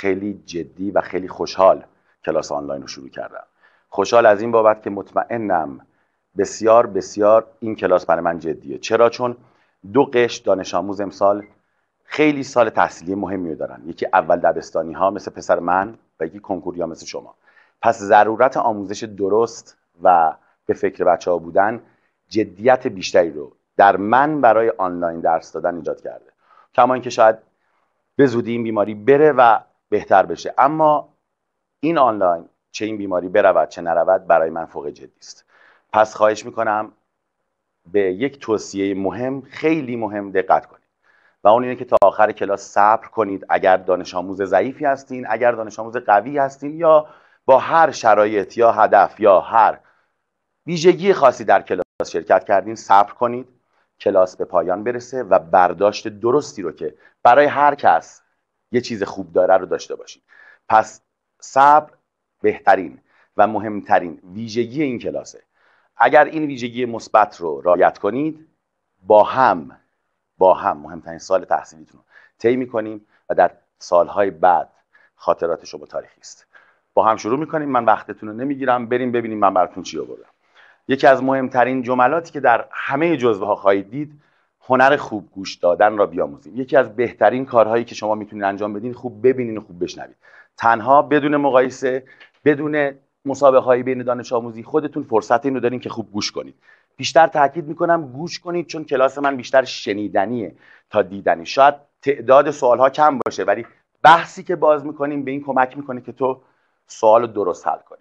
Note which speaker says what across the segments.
Speaker 1: خیلی جدی و خیلی خوشحال کلاس آنلاین رو شروع کردم. خوشحال از این بابت که مطمئنم بسیار بسیار این کلاس برای من جدیه. چرا؟ چون دو قش دانش آموز امسال خیلی سال تحصیلی مهمی رو دارن. یکی اول دبستانی ها مثل پسر من و یکی کنکوری ها مثل شما. پس ضرورت آموزش درست و به فکر بچه ها بودن جدیت بیشتری رو در من برای آنلاین درس دادن ایجاد کرده. کما اینکه شاید به زودی این بیماری بره و بهتر بشه. اما این آنلاین چه این بیماری برود چه نرود برای من فوق جدی است. پس خواهش می‌کنم به یک توصیه مهم خیلی مهم دقت کنید. و اون اینه که تا آخر کلاس صبر کنید. اگر دانش آموز ضعیفی هستین اگر دانش آموز قوی هستین یا با هر شرایط یا هدف یا هر ویژگی خاصی در کلاس شرکت کردین صبر کنید. کلاس به پایان برسه و برداشت درستی رو که برای هر کس یه چیز خوب داره رو داشته باشید. پس صبر بهترین و مهمترین ویژگی این کلاسه. اگر این ویژگی مثبت رو رعایت کنید با هم با هم مهمترین سال تحصیلیتون رو طی می‌کنیم و در سالهای بعد خاطرات شما تاریخی است. با هم شروع می‌کنیم. من وقتتون رو نمی‌گیرم. بریم ببینیم من براتون چی آوردم. یکی از مهمترین جملاتی که در همه جزوه ها خواهید دید هنر خوب گوش دادن را بیاموزیم. یکی از بهترین کارهایی که شما می‌تونید انجام بدین خوب ببینین و خوب بشنوید. تنها بدون مقایسه بدون مسابقه های بین دانش آموزی خودتون فرصت این رو دارین که خوب گوش کنید. بیشتر تاکید می‌کنم گوش کنید چون کلاس من بیشتر شنیدنیه تا دیدنی. شاید تعداد سوال ها کم باشه ولی بحثی که باز می‌کنیم به این کمک می‌کنه که تو سوال رو درست حل کنی.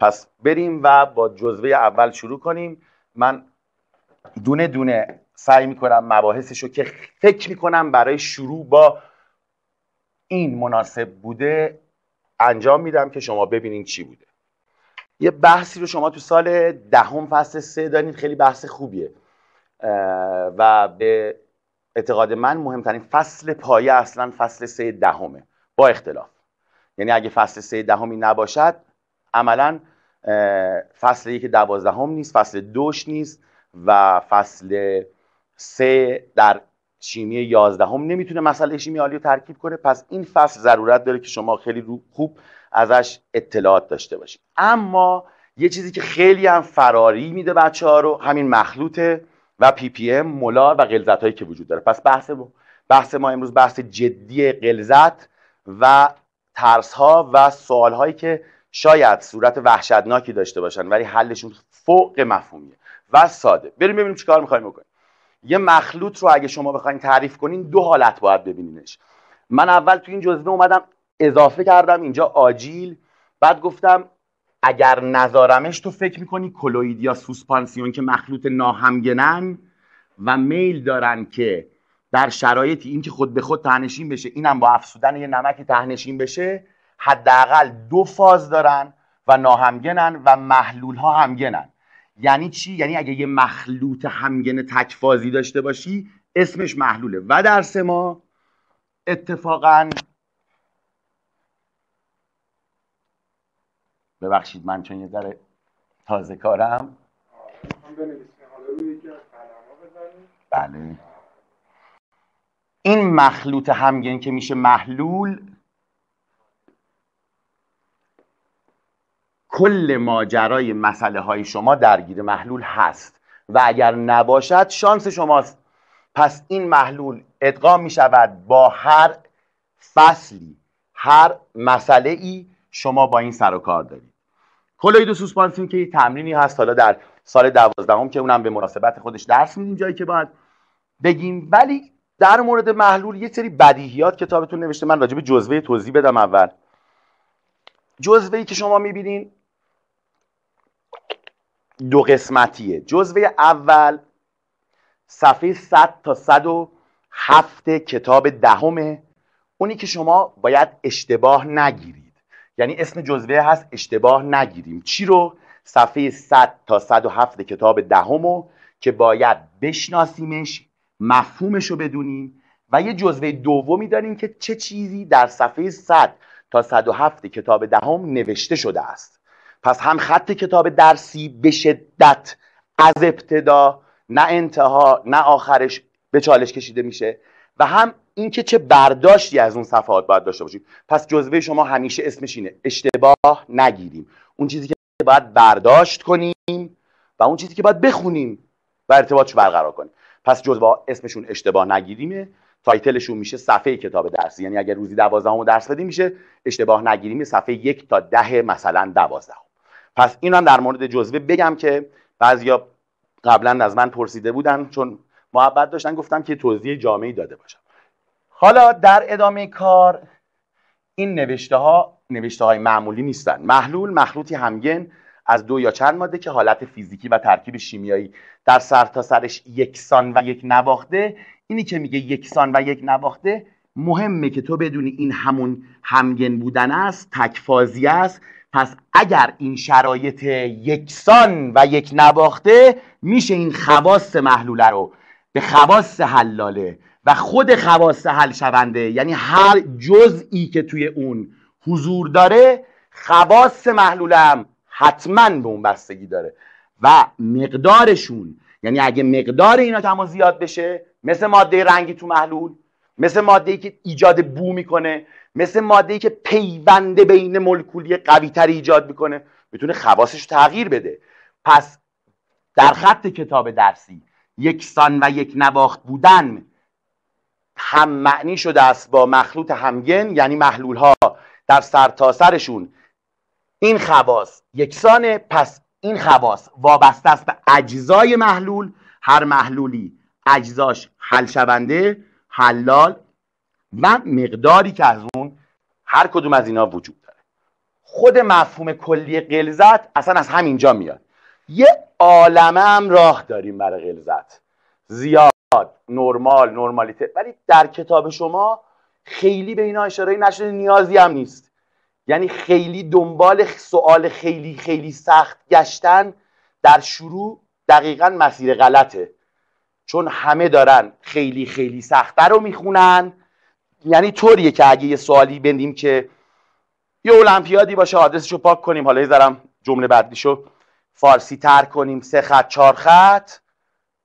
Speaker 1: پس بریم و با جزوه اول شروع کنیم. من دونه دونه سعی می‌کنم مباحثش رو که فکر می‌کنم برای شروع با این مناسب بوده انجام میدم که شما ببینین چی بوده. یه بحثی رو شما تو سال دهم فصل سه دارین خیلی بحث خوبیه. و به اعتقاد من مهمترین فصل پایه اصلا فصل سه دهمه با اختلاف. یعنی اگه فصل سه دهمی نباشد عملا فصل یک دوازدهم نیست فصل دوش نیست و فصل سه در شیمی یازدهم نمی‌تونه مسئله شیمی عالی رو ترکیب کنه. پس این فصل ضرورت داره که شما خیلی خوب ازش اطلاعات داشته باشید اما یه چیزی که خیلی هم فراری میده بچه ها رو همین مخلوطه و پی پی ام مولار و غلظت هایی که وجود داره. پس بحث بحث ما امروز بحث جدی غلظت و ترس ها و سوال هایی که شاید صورت وحشتناکی داشته باشن ولی حلشون فوق مفهومیه و ساده. بریم ببینیم چیکار می‌خوایم بکنیم. یه مخلوط رو اگه شما بخواین تعریف کنین دو حالت باید ببینینش. من اول تو این جزوه اومدم اضافه کردم اینجا آجیل. بعد گفتم اگر نظارمش تو فکر می‌کنی کلوید یا سوسپانسیون که مخلوط ناهمگنن و میل دارن که در شرایطی این که خود به خود تهنشین بشه اینم با افسودن یه نمکی تهنشین بشه حداقل دو فاز دارن و ناهمگنن و محلول ها همگنن. یعنی چی؟ یعنی اگه یه مخلوط همگن تک فازی داشته باشی اسمش محلوله. و درس ما اتفاقا ببخشید من چون یه ذره تازه کارم. بله. این مخلوط همگن که میشه محلول کل ماجرای مسئله های شما درگیر محلول هست و اگر نباشد شانس شماست. پس این محلول ادغام می شود با هر فصلی هر مسئله ای شما با این سر و کار دارید. کلوید و سوسپانسیون که یه تمرینی هست حالا در سال دوازدهم که اونم به مناسبت خودش درس میدیم جایی که باید بگیم. ولی در مورد محلول یه سری بدیهیات کتابتون نوشته. من راجع به جزوه توضیح بدم اول. جزوه ای که شما می‌بینین دو قسمتیه. جزوه اول صفحه 100 تا 107 کتاب دهمه اونی که شما باید اشتباه نگیرید. یعنی اسم جزوه هست اشتباه نگیریم. چی رو؟ صفحه 100 تا 107 کتاب دهمو که باید بشناسیمش مفهومش رو بدونیم و یه جزوه دومی داریم که چه چیزی در صفحه 100 تا 107 کتاب دهم نوشته شده است. پس هم خط کتاب درسی به شدت از ابتدا نه انتها نه آخرش به چالش کشیده میشه و هم اینکه چه برداشتی از اون صفحات باید داشته باشیم. پس جزوه شما همیشه اسمش اینه. اشتباه نگیریم. اون چیزی که باید برداشت کنیم و اون چیزی که باید بخونیم و ارتباطش برقرار کنیم. پس جزوه اسمشون اشتباه نگیریمه. تایتلشون میشه صفحه کتاب درسی. یعنی اگر روزی دوازدهم درس بدیم میشه اشتباه نگیریم صفحه یک تا ده مثلا دوازدهم. پس این هم در مورد جزوه بگم که بعضیا قبلا از من پرسیده بودن چون محبت داشتن گفتم که توضیح جامعی داده باشم. حالا در ادامه کار این نوشته ها نوشته های معمولی نیستن. محلول مخلوطی همگن از دو یا چند ماده که حالت فیزیکی و ترکیب شیمیایی در سر تا سرش یکسان و یک نواخته اینی که میگه یکسان و یک نواخته مهمه که تو بدونی این همون همگن بودن است تکفازی است پس اگر این شرایط یکسان و یک نواخته میشه این خواص محلوله رو به خواص حلاله و خود خواص حل شونده. یعنی هر جزئی که توی اون حضور داره خواص محلوله هم حتما به اون بستگی داره. و مقدارشون یعنی اگه مقدار اینا تمام زیاد بشه مثل ماده رنگی تو محلول مثل ماده که ایجاد بو می‌کنه مثل ماده که پیونده بین مولکولی قوی تر ایجاد می‌کنه می‌تونه خواصش تغییر بده. پس در خط کتاب درسی یکسان و یک نواخت بودن هم معنی شده است با مخلوط همگن یعنی محلول ها در سرتاسرشون این خواص یکسانه پس این خواص وابسته است به اجزای محلول. هر محلولی اجزاش حل شونده حلال و مقداری که از اون هر کدوم از اینا وجود داره. خود مفهوم کلی غلظت اصلا از همینجا میاد. یه عالمه هم راه داریم برای غلظت. زیاد نرمال نرمالیته. ولی در کتاب شما خیلی به اینا اشاره نشده نیازی هم نیست. یعنی خیلی دنبال سوال خیلی خیلی سخت گشتن در شروع دقیقا مسیر غلطه. چون همه دارن خیلی خیلی سختتر رو می‌خونن. یعنی طوریه که اگه یه سوالی بندیم که یه المپیادی باشه آدرسش رو پاک کنیم. حالا یه جمله بعدیشو فارسی تر کنیم. سه خط چهار خط.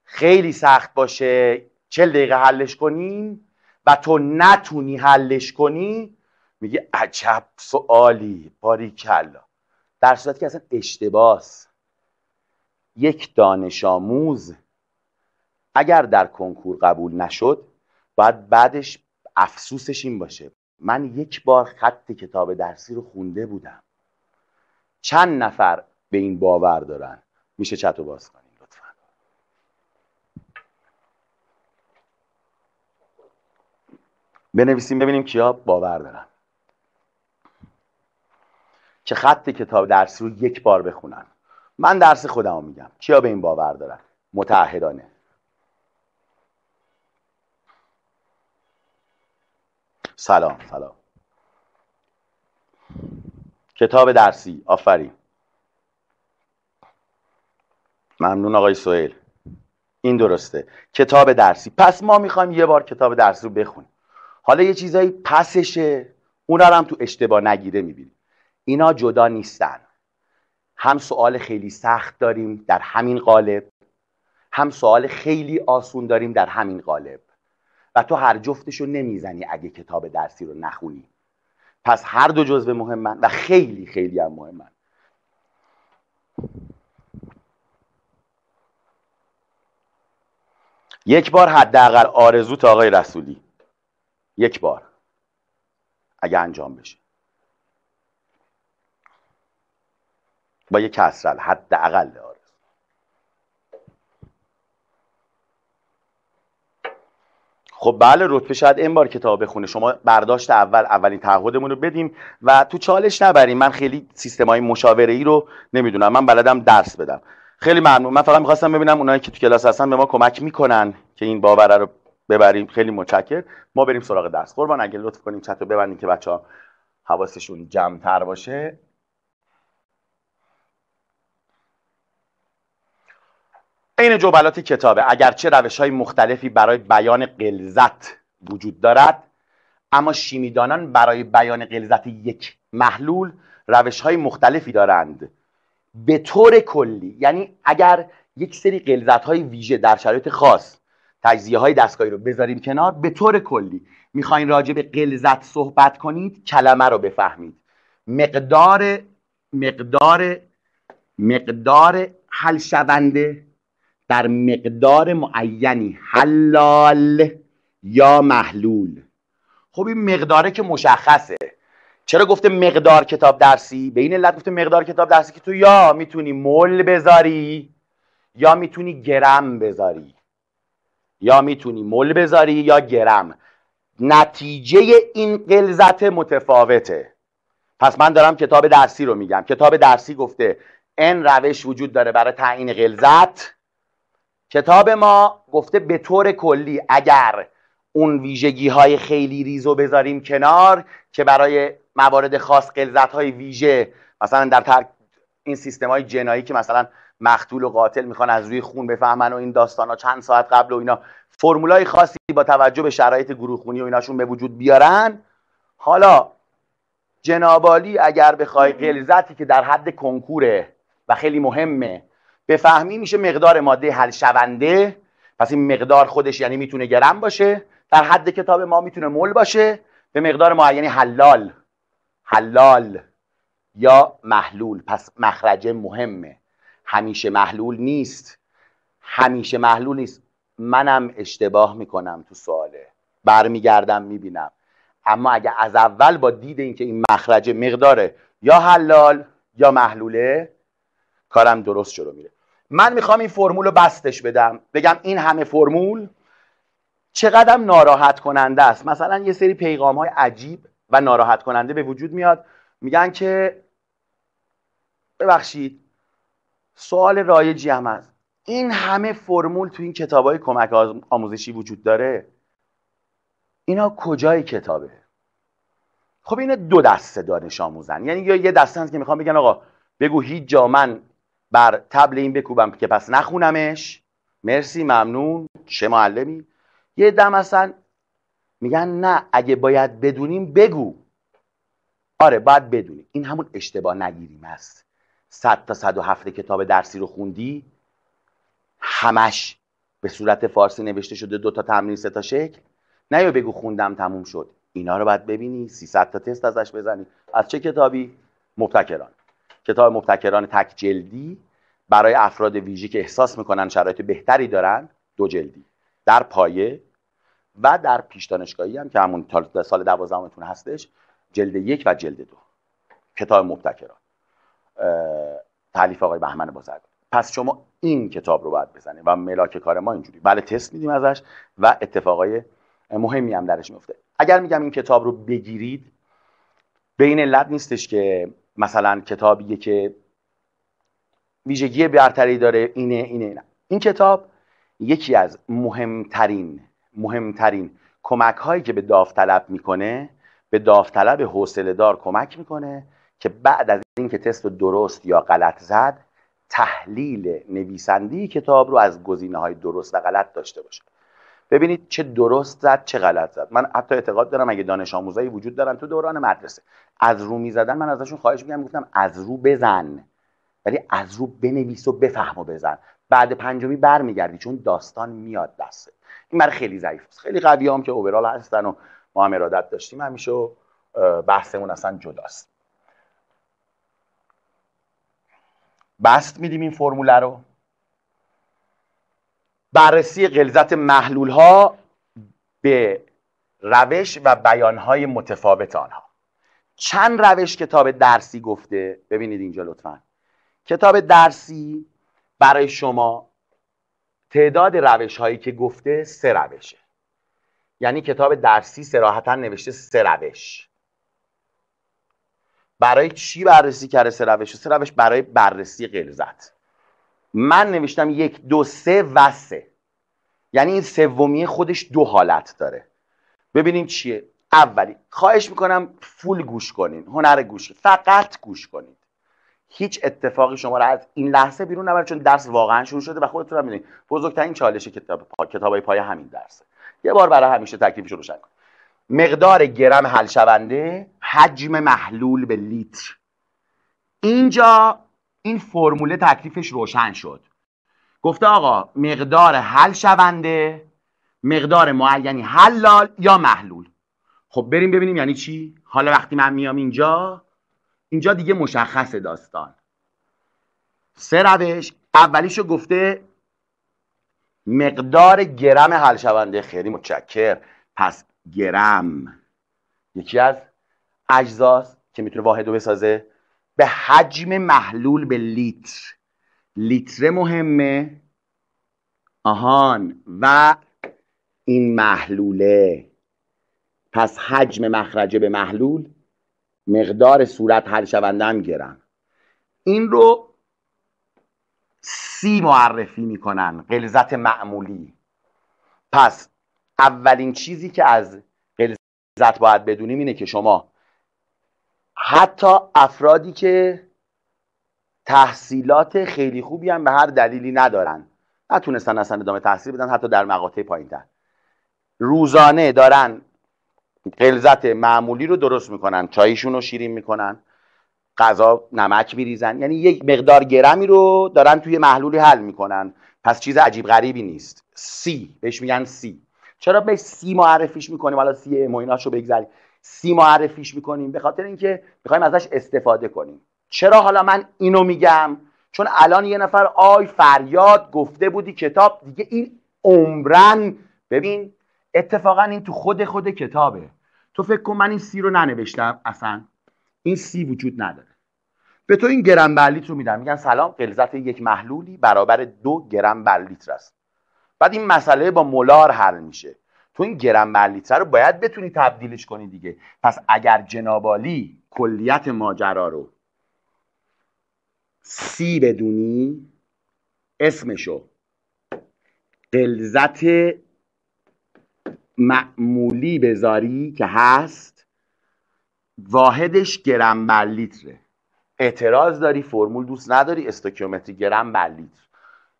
Speaker 1: خیلی سخت باشه. چل دقیقه حلش کنیم و تو نتونی حلش کنی. میگه عجب سوالی. باریکلا. در صورتی که اصلا اشتباس. یک دانش آموز اگر در کنکور قبول نشد باید بعدش افسوسش این باشه. من یک بار خط کتاب درسی رو خونده بودم. چند نفر به این باور دارن؟ میشه چت و باز کنیم لطفا. بنویسیم ببینیم کیا باور دارن. که خط کتاب درسی رو یک بار بخونن. من درس خودم رو میگم. کیا به این باور دارن؟ متعهدانه. سلام سلام. کتاب درسی آفرین. ممنون آقای سوهل این درسته. کتاب درسی. پس ما می‌خوایم یه بار کتاب درسی رو بخونیم. حالا یه چیزایی پسشه. اون هم تو اشتباه نگیره می‌بینیم. اینا جدا نیستن. هم سوال خیلی سخت داریم در همین قالب هم سوال خیلی آسون داریم در همین قالب. و تو هر جفتش رو نمی‌زنی اگه کتاب درسی رو نخونی. پس هر دو جزوه مهمن و خیلی خیلی هم مهمن یک بار حداقل آرزو تا آقای رسولی. یک بار. اگه انجام بشه. با یک کسرل حداقل آرزو خب بله رتبه شاید این بار کتاب بخونه. شما برداشت اول اولین تعهدمون رو بدیم و تو چالش نبریم من خیلی سیستم های مشاوره ای رو نمی‌دونم. من بلدم درس بدم. خیلی ممنون. من فقط می‌خواستم ببینم اونایی که تو کلاس هستن به ما کمک می‌کنن که این باوره رو ببریم. خیلی متشکر ما بریم سراغ درس. قربان اگه لطف کنیم چت رو ببندیم که بچه ها حواسشون جمع تر باشه. این جبلات کتابه. اگرچه روش های مختلفی برای بیان قلزت وجود دارد اما شیمیدانان برای بیان قلزت یک محلول روش های مختلفی دارند. به طور کلی یعنی اگر یک سری قلزت های ویژه در شرایط خاص تجزیه های دستگاهی رو بذاریم کنار به طور کلی می‌خواین راجع به غلظت صحبت کنید کلمه رو بفهمید. مقدار مقدار مقدار حل شونده در مقدار معینی حلال یا محلول. خب این مقداره که مشخصه. چرا گفته مقدار کتاب درسی؟ به این علت گفته مقدار کتاب درسی که تو یا می‌تونی مل بذاری یا می‌تونی گرم بذاری. یا می‌تونی مل بذاری یا گرم. نتیجه این قلزت متفاوته. پس من دارم کتاب درسی رو میگم. کتاب درسی گفته ان روش وجود داره برای تعیین غلظت کتاب ما گفته به طور کلی اگر اون ویژگی های خیلی ریز رو بذاریم کنار که برای موارد خاص قلزت های ویژه مثلا در تر... این سیستم های جنایی که مثلا مقتول و قاتل می‌خوان از روی خون بفهمن و این داستان ها چند ساعت قبل و اینا فرمولای خاصی با توجه به شرایط گروه خونی و ایناشون به وجود بیارن. حالا جنابالی اگر بخوای قلزتی که در حد کنکوره و خیلی مهمه بفهمی میشه مقدار ماده حل شونده. پس این مقدار خودش یعنی می‌تونه گرم باشه. در حد کتاب ما می‌تونه مول باشه. به مقدار معینی حلال. حلال یا محلول. پس مخرجه مهمه. همیشه محلول نیست. همیشه محلول نیست. منم اشتباه می‌کنم تو سواله. برمیگردم می‌بینم. اما اگه از اول با دید اینکه این مخرجه مقداره یا حلال یا محلوله کارم درست شروع میره. من می‌خوام این فرمول رو بستش بدم. بگم این همه فرمول چقدر ناراحت کننده است. مثلا یه سری پیغام های عجیب و ناراحت کننده به وجود میاد. میگن که ببخشید سوال رایجی هم هست. این همه فرمول تو این کتاب های کمک آموزشی وجود داره؟ اینا کجای کتابه؟ خب این دو دسته دانش آموزن. یعنی یا یه دسته هست که می‌خوام بگن آقا بگو هیچ جا من بر تبل این بکوبم که پس نخونمش. مرسی ممنون. چه معلمی. یه دم اصلا میگن نه اگه باید بدونیم بگو. آره باید بدونیم. این همون اشتباه نگیریم است. صد تا صد و هفته کتاب درسی رو خوندی همش به صورت فارسی نوشته شده دو تا تمرین سه تا شکل. نه یا بگو خوندم تموم شد. اینا رو باید ببینی. 300 تا تست ازش بزنی. از چه کتابی؟ مبتکران. کتاب مبتکران تک جلدی برای افراد ویژه که احساس می‌کنن شرایط بهتری دارن دو جلدی. در پایه و در پیش دانشگاهی هم که همون سال دوازدهمتون هستش جلد یک و جلد دو. کتاب مبتکران. تعلیف آقای بهمن بازرگان پس شما این کتاب رو باید بزنید و ملاک کار ما اینجوری. بله تست میدیم ازش و اتفاقای مهمی هم درش میفته اگر میگم این کتاب رو بگیرید به این علت نیستش که مثلا کتابیه که ویژگی برتری داره اینه اینه اینه. این کتاب یکی از مهمترین مهمترین کمک هایی که به داوطلب می‌کنه به داوطلب حوصله دار کمک می‌کنه که بعد از اینکه تست رو درست یا غلط زد تحلیل نویسندی کتاب رو از گزینه های درست و غلط داشته باشه. ببینید چه درست زد چه غلط زد. من حتی اعتقاد دارم اگه دانش آموزایی وجود دارن تو دوران مدرسه. از رو می‌زدن من ازشون خواهش می‌کنم گفتم از رو بزن. ولی از رو بنویس و بفهم و بزن. بعد پنجمی برمیگردی چون داستان میاد دسته این برای خیلی ضعیف است. خیلی قوی هم که اوورال هستن و ما هم ارادت داشتیم. همیشه و بحثمون اصلا جداست. بست میدیم این فرموله رو. بررسی غلظت محلول ها به روش و بیان های متفاوت آنها. چند روش کتاب درسی گفته؟ ببینید اینجا لطفا. کتاب درسی برای شما تعداد روش هایی که گفته سه روشه. یعنی کتاب درسی سراحتا نوشته سه روش. برای چی بررسی کرده سه روش؟ سه روش برای بررسی غلظت. من نوشتم یک دو سه و سه. یعنی این سومی خودش دو حالت داره. ببینیم چیه. اولی خواهش می‌کنم فول گوش کنین هنر گوش فقط گوش کنید هیچ اتفاقی شما را از این لحظه بیرون نبره چون درس واقعا شروع شده و خودتون هم می‌دونید. بزرگترین چالش کتاب پا... کتابای پای همین درسه. یه بار برای همیشه تکلیفش رو روشن کن. مقدار گرم حل شونده حجم محلول به لیتر. اینجا این فرموله تکلیفش روشن شد. گفته آقا مقدار حل شونده مقدار معینی حلال یا محلول. خب بریم ببینیم یعنی چی؟ حالا وقتی من میام اینجا اینجا دیگه مشخص داستان. سه روش اولیشو گفته مقدار گرم حل شونده. خیلی متشکر. پس گرم. یکی از اجزاست که می‌تونه واحد رو بسازه. به حجم محلول به لیتر. لیتر مهمه. آهان. و این محلوله. پس حجم مخرجه به محلول مقدار صورت حل شونده هم گرم. این رو سی معرفی می‌کنن. غلظت معمولی. پس اولین چیزی که از غلظت باید بدونیم اینه که شما حتی افرادی که تحصیلات خیلی خوبی هم به هر دلیلی ندارن. نتونستن اصلا ادامه تحصیل بدن حتی در مقاطع پایین تر روزانه دارن غلظت معمولی رو درست می‌کنن چایشون رو شیرین می‌کنن غذا نمک میریزن. یعنی یک مقدار گرمی رو دارن توی محلولی حل می‌کنن. پس چیز عجیب غریبی نیست. سی بهش میگن سی چرا به سی معرفیش می‌کنیم؟ حالا سی مویناش رو بگذاریم. سی معرفیش می‌کنیم به خاطر اینکه می‌خوایم ازش استفاده کنیم. چرا حالا من اینو میگم؟ چون الان یه نفر آی فریاد گفته بودی کتاب دیگه این عمرن ببین اتفاقا این تو خود خود کتابه. تو فکر کن من این سی رو ننوشتم اصلا این سی وجود نداره. به تو این گرم بر لیتر رو میدن میگن سلام غلظت یک محلولی برابر دو گرم بر لیتر است. بعد این مسئله با مولار حل میشه. تو این گرم لیتر رو باید بتونی تبدیلش کنی دیگه. پس اگر جنابالی کلیت ماجرا رو سی بدونی اسمشو غلظت معمولی بذاری که هست واحدش گرم بر لیتره اعتراض داری فرمول دوست نداری استوکیومتری گرم بر لیتر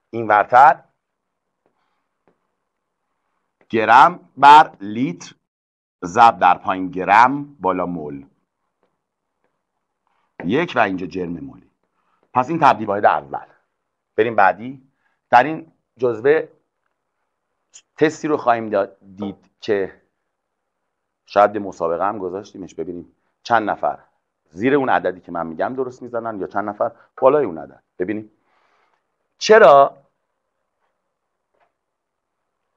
Speaker 1: این ورتر گرم بر لیتر زب در پایین گرم بالا مول. یک و اینجا جرم مولی. پس این تبدیل واحد اول. بریم بعدی. در این جزوه تستی رو خواهیم دید که شاید مسابقه هم گذاشتیمش. ببینیم چند نفر. زیر اون عددی که من میگم درست می‌زنن یا چند نفر؟ بالای اون عدد. ببینیم. چرا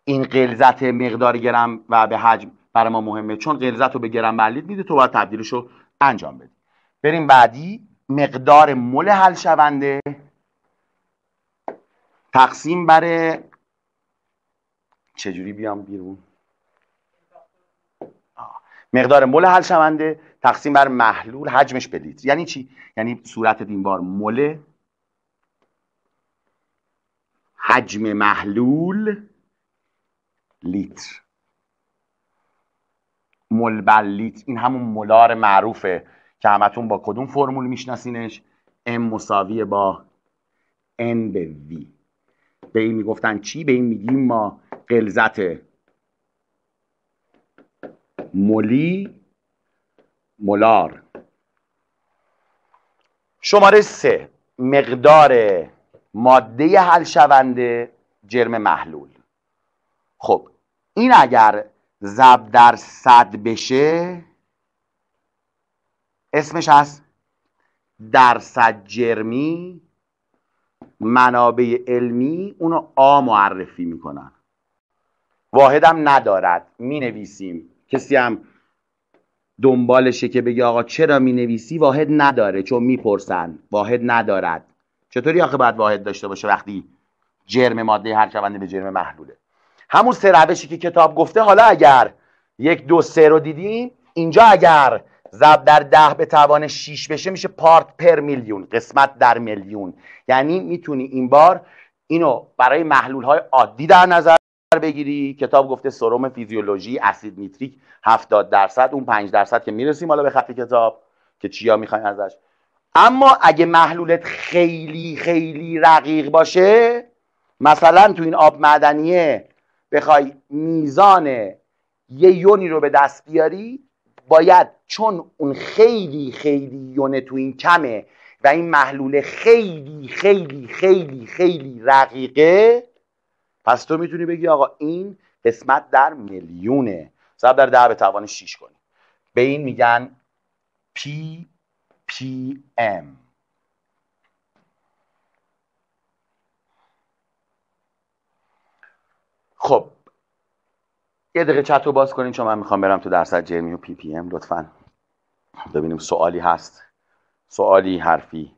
Speaker 1: این غلظت مقدار گرم و به حجم برای ما مهمه. چون غلظت رو به گرم بلید میده تو باید تبدیلش رو انجام بدی. بریم بعدی. مقدار مل حل شونده. تقسیم بر چجوری بیام بیرون؟ مقدار مل حل شونده. تقسیم بر محلول حجمش به لیتر یعنی چی؟ یعنی صورت این بار مل حجم محلول لیتر. مل بر لیتر. این همون مولار معروفه که همتون با کدوم فرمول میشناسینش؟ M مساوی با N به V. به این می‌گفتن چی؟ به این میگیم ما غلظت ملی مولار شماره سه. مقدار ماده حل شونده جرم محلول. خب این اگر ضرب در صد بشه اسمش هست درصد جرمی منابع علمی اونو آ معرفی می‌کنن. واحدم ندارد. می نویسیم کسی هم دنبالشه که بگه آقا چرا می نویسی واحد نداره. چون می‌پرسن. واحد ندارد. چطوری آخه باید واحد داشته باشه وقتی جرم ماده هر شونده به جرم محلوله همون سه روشی که کتاب گفته حالا اگر یک دو سه رو دیدیم اینجا اگر ضرب در ده به توان 6 بشه میشه پارت پر میلیون قسمت در میلیون. یعنی می‌تونی این بار اینو برای محلول های عادی در نظر بگیری. کتاب گفته سروم فیزیولوژی اسید نیتریک 70 درصد اون 5 درصد که می‌رسیم حالا به خط کتاب که چیا می‌خوایم ازش. اما اگه محلولت خیلی خیلی رقیق باشه مثلا تو این آب معدنیه بخوای میزان یه یونی رو به دست بیاری باید چون اون خیلی خیلی یونه تو این کمه و این محلول خیلی خیلی خیلی خیلی رقیقه پس تو می‌تونی بگی آقا این قسمت در میلیونه. ضرب در ده به توان 6 کنیم به این میگن ppm خب یه دقیقه چت رو باز کنین چون من می‌خوام برم تو درصد جرمی و ppm لطفا. ببینیم سوالی هست. سوالی حرفی.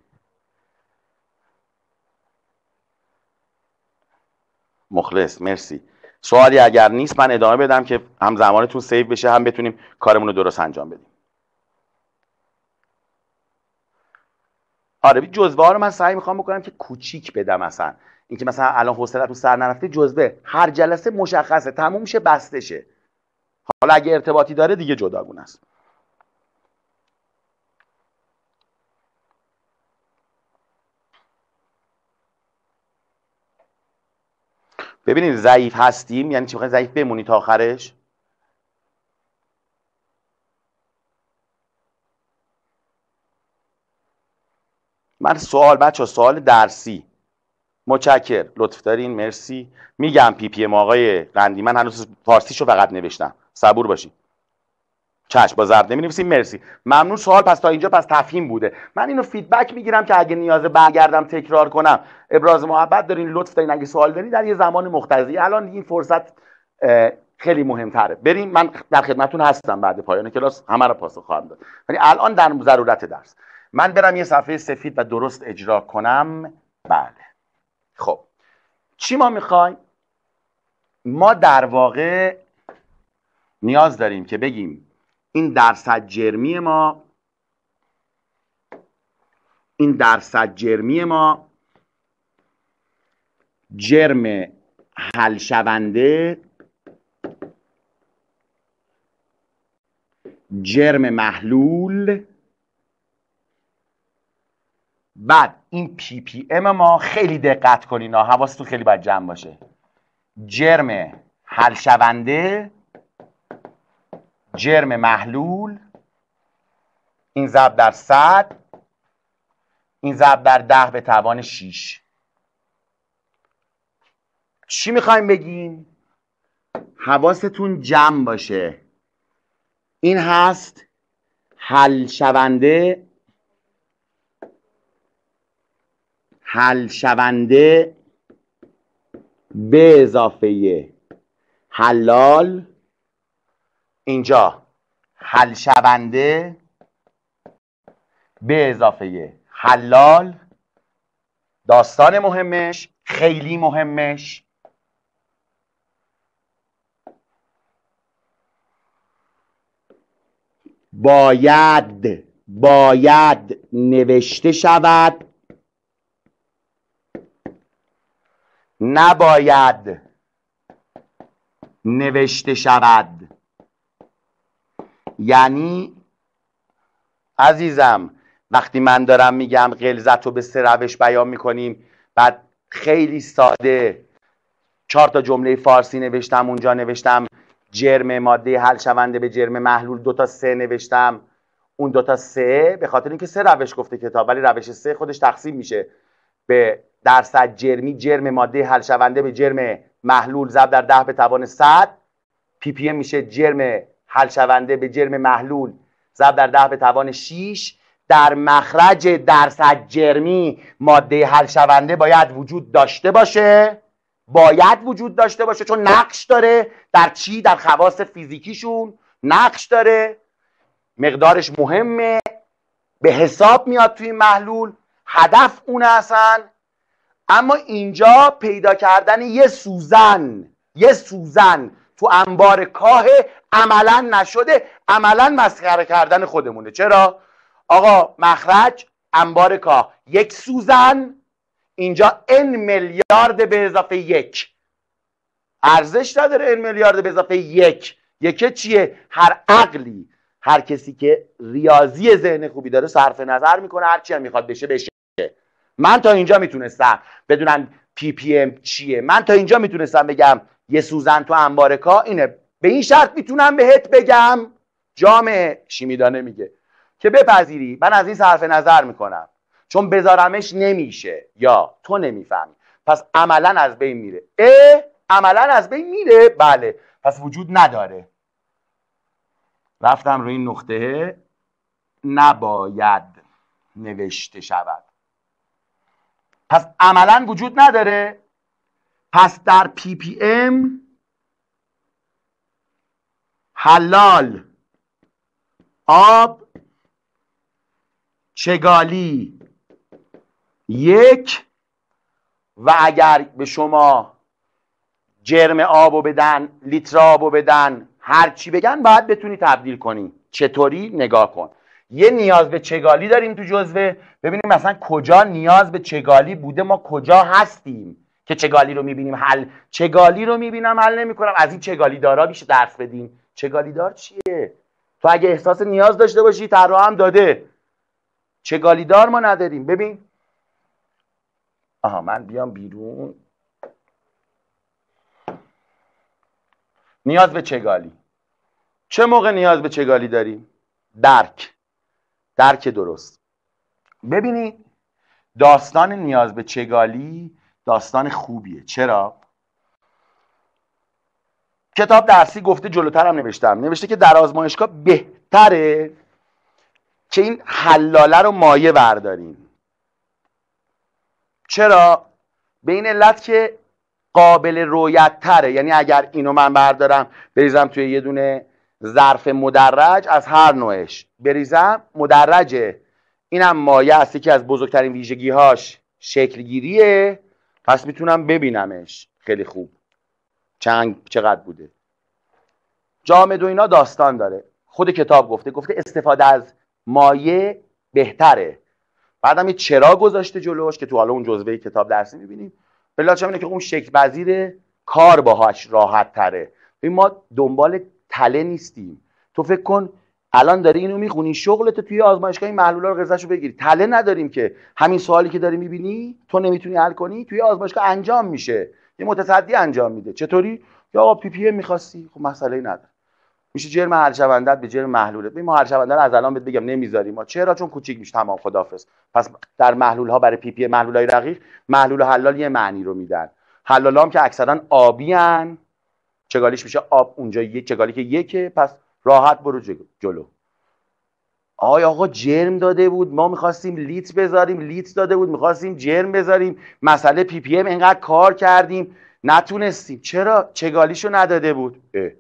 Speaker 1: مخلص مرسی. سوالی اگر نیست من ادامه بدم که هم زمانتون سیو بشه هم بتونیم کارمون رو درست انجام بدیم. آره جزوه ها رو من سعی می‌خوام بکنم که کوچیک بدم مثلا اینکه مثلا الان حوصله تو سر نرفته جزوه. هر جلسه مشخصه. تموم میشه بسته شه حالا اگه ارتباطی داره دیگه جداگونه است. ببینید ضعیف هستیم. یعنی چی ضعیف بمونی تا آخرش. من سوال بچه سوال درسی. متشکر لطف دارین. مرسی. میگم ppm آقای قندی. من هنوز فارسیشو فقط نوشتم. صبور باشین چشم با ضرب نمی مرسی. ممنون. سوال پس تا اینجا پس تفهیم بوده. من اینو feedback می‌گیرم که اگه نیاز برگردم تکرار کنم. ابراز محبت دارین. لطف دارین. اگه سوال دارین در یه زمان مختصری الان این فرصت خیلی مهمتره. بریم. من در خدمتتون هستم بعد پایان کلاس. همه رو پاسخ خواهم داد. ولی الان در ضرورت درس. من برم یه صفحه سفید و درست اجرا کنم. بله. خب چی ما می‌خوایم ما در واقع نیاز داریم که بگیم این درصد جرمی ما این درصد جرمی ما جرم حل شونده جرم محلول بعد این پی پی ام ما خیلی دقت کنین حواستون خیلی باید جمع باشه. جرم حل شونده جرم محلول این ضرب در صد این ضرب در ده به توان 6 چی می‌خوایم بگیم؟ حواستون جمع باشه. این هست حل شونده حل شونده به اضافه حلال. اینجا حل شونده به اضافه حلال. داستان مهمش خیلی مهمش. باید باید نوشته شود نباید نوشته شود. یعنی عزیزم وقتی من دارم میگم غلظت رو به سه روش بیان می‌کنیم بعد خیلی ساده چهار تا جمله فارسی نوشتم اونجا نوشتم جرم ماده حل شونده به جرم محلول دو تا سه نوشتم. اون دو تا سه به خاطر اینکه سه روش گفته کتاب ولی روش سه خودش تقسیم میشه. به درصد جرمی جرم ماده حل شونده به جرم محلول ضرب در ده به توان 100 پی پی میشه جرم حل شونده به جرم محلول ضرب در ده به توان 6 در مخرج درصد جرمی ماده حل شونده باید وجود داشته باشه؟ باید وجود داشته باشه چون نقش داره در چی؟ در خواص فیزیکیشون. نقش داره. مقدارش مهمه. به حساب میاد توی محلول. هدف اونه اصلا. اما اینجا پیدا کردن یه سوزن یه سوزن تو انبار کاه عملا نشده عملا مسخره کردن خودمونه. چرا؟ آقا مخرج انبار کاه. یک سوزن اینجا n میلیارد به اضافه یک. ارزش نداره n میلیارد به اضافه یک. یکه چیه؟ هر عقلی هر کسی که ریاضی ذهن خوبی داره صرف نظر می‌کنه هر چی هم می‌خواد بشه بشه. من تا اینجا می‌تونستم بدونن پی پی ام چیه. من تا اینجا می‌تونستم بگم یه سوزن تو انبار کا اینه. به این شرط می‌تونم بهت بگم. جامع شیمیدانه میگه که بپذیری. من از این صرف نظر می‌کنم. چون بذارمش نمیشه. یا تو نمی‌فهمی. پس عملا از بین میره. ا عملا از بین میره. بله. پس وجود نداره. رفتم روی این نقطه. نباید نوشته شود. پس عملا وجود نداره. پس در پی پی ام حلال آب چگالی یک و اگر به شما جرم آبو بدن لیتر آبو بدن هر چی بگن باید بتونی تبدیل کنی. چطوری؟ نگاه کن. یه نیاز به چگالی داریم تو جزوه. ببینیم مثلا کجا نیاز به چگالی بوده. ما کجا هستیم که چگالی رو می‌بینیم؟ حل چگالی رو می‌بینم حل نمی‌کنم. از این چگالی دارا بیشه درس بدیم چگالی دار چیه؟ تو اگه احساس نیاز داشته باشی طراح هم داده. چگالی دار ما نداریم. ببین. آها من بیام بیرون. نیاز به چگالی. چه موقع نیاز به چگالی داریم؟ درک. درک درست. ببینید داستان نیاز به چگالی داستان خوبیه. چرا؟ کتاب درسی گفته جلوتر هم نوشتم. نوشته که در آزمایشگاه بهتره که این حلاله رو مایه برداریم. چرا؟ به این علت که قابل رویت تره. یعنی اگر اینو من بردارم بریزم توی یه دونه ظرف مدرج از هر نوعش بریزم. مدرجه اینم مایه هستی که از بزرگترین ویژگی هاش شکلگیریه. پس می‌تونم ببینمش. خیلی خوب. چنگ چقدر بوده؟ جامد و اینا داستان داره. خود کتاب گفته. گفته استفاده از مایه بهتره. بعدم یه چرا گذاشته جلوش که تو حالا اون جزوه کتاب درسی می‌بینیم. بلا اینه که اون شکل وزیر کار باهاش راحت تره ما دنبال تله نیستیم. تو فکر کن الان داری اینو می‌خونی شغلت توی آزمایشگاه این محلولا رو قضاشو بگیری. تله نداریم که همین سوالی که داری می‌بینی تو نمی‌تونی حل کنی توی آزمایشگاه انجام میشه. یه متصدی انجام میده. چطوری؟ یا آقا ppm می‌خواستی؟ خب مسئله نداره. میشه جرم حل شوندت به جرم محلوله. ببین ما حل شونده از الان بهت بگم نمی‌ذاریم. ما چرا؟ چون کوچیک میشه تمام خدافظ پس در محلول ها برای ppm محلول های رقیق محلول حلال یه معنی رو میدن. حلال هم که اکثرا آبی ان چگالیش میشه آب اونجا یک چگالی که یکه پس راحت برو جلو. آیا آقا جرم داده بود. ما می‌خواستیم لیت بذاریم لیت داده بود. می‌خواستیم جرم بذاریم. مسئله ppm اینقدر کار کردیم. نتونستیم. چرا؟ چگالیشو نداده بود. اه.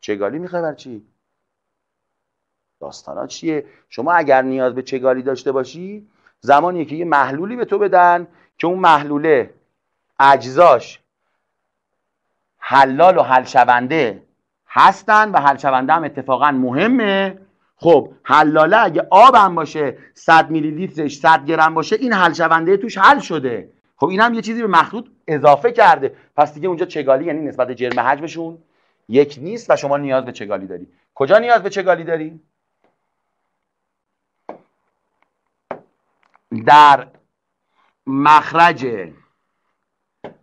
Speaker 1: چگالی می‌خوای بر چی؟ داستانا چیه؟ شما اگر نیاز به چگالی داشته باشی زمانی که یه محلولی به تو بدن که اون محلوله اجزاش حلال و حل شونده هستن و حل شونده هم اتفاقا مهمه. خب حلاله اگه آب هم باشه 100 میلی لیترش 100 گرم باشه این حل شونده توش حل شده. خب این هم یه چیزی به مخلوط اضافه کرده. پس دیگه اونجا چگالی یعنی نسبت جرم حجمشون یک نیست و شما نیاز به چگالی داری. کجا نیاز به چگالی داری؟ در مخرج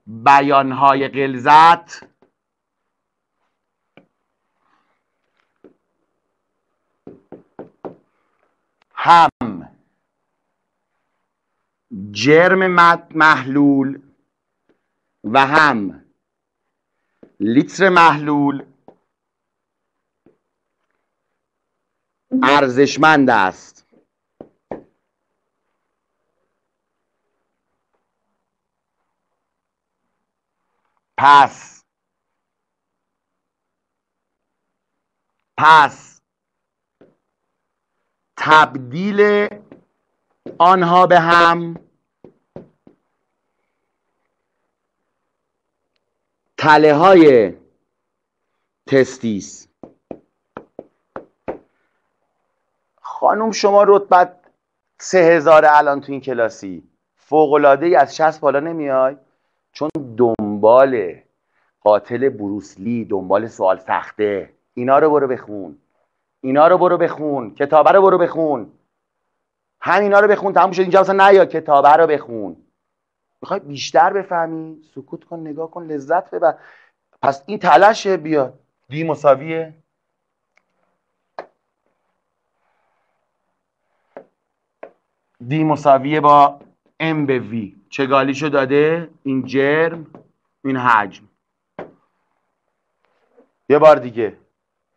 Speaker 1: بیانهای غلظت هم. جرم محلول و هم. لیتر محلول ارزشمند است. پس. پس. تبدیل آنها به هم. تله های تستیس. خانم شما رتبت سه هزار الان تو این کلاسی. فوقلاده ای از شست بالا نمیای؟ چون دنبال قاتل بروسلی دنبال سوال سخته. اینا رو برو بخون. اینا رو برو بخون کتابه رو برو بخون. همینا رو بخون تموم شد اینجا مثلا نیا کتابه رو بخون. می‌خوای بیشتر بفهمی؟ سکوت کن نگاه کن لذت ببر. پس این تلاشه بیا. دی مساویه. دی مساویه با ام به وی چگالیشو داده؟ این جرم این حجم. یه بار دیگه.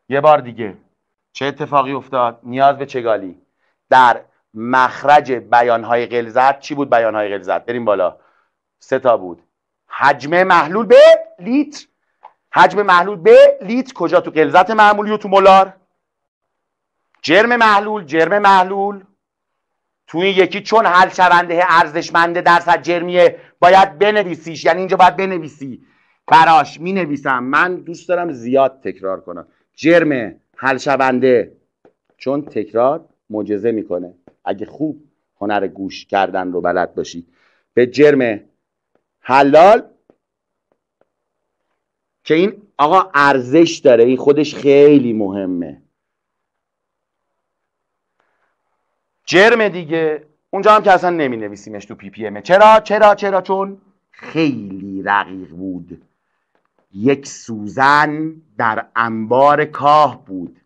Speaker 1: یه بار دیگه. چه اتفاقی افتاد؟ نیاز به چگالی در مخرج بیانهای غلظت چی بود بیانهای غلظت؟ بریم بالا. سه تا بود. حجم محلول به لیتر. حجم محلول به لیتر. کجا؟ تو غلظت معمولی و تو مولار. جرم محلول جرم محلول. تو این یکی چون حل شونده ارزشمنده درصد جرمیه باید بنویسیش. یعنی اینجا باید بنویسی. براش می نویسم من دوست دارم زیاد تکرار کنم. جرم حل شونده چون تکرار معجزه می‌کنه. اگه خوب هنر گوش کردن رو بلد باشی. به جرم حلال که این آقا ارزش داره. این خودش خیلی مهمه. جرم دیگه. اونجا هم که اصلا نمی نویسیمش تو ppm ه چرا؟ چرا؟ چرا؟ چون خیلی رقیق بود. یک سوزن در انبار کاه بود.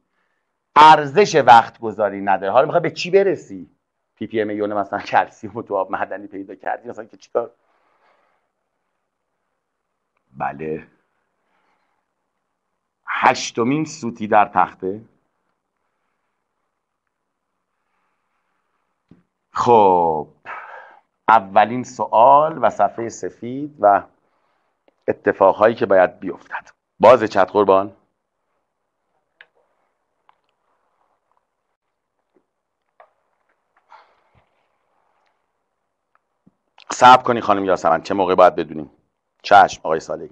Speaker 1: ارزش وقت گذاری نداره. حالا می‌خوای به چی برسی؟ ppm یون مثلا کلسیم تو آب معدنی پیدا کردی؟ مثلا که چیکار؟ بله. هشتمین سوتی در تخته. خب اولین سوال و صفحه سفید و اتفاقهایی که باید بیفتد. باز چت قربان. صبر کنی خانم یاسمن. چه موقع باید بدونیم؟ چشم آقای صالحی.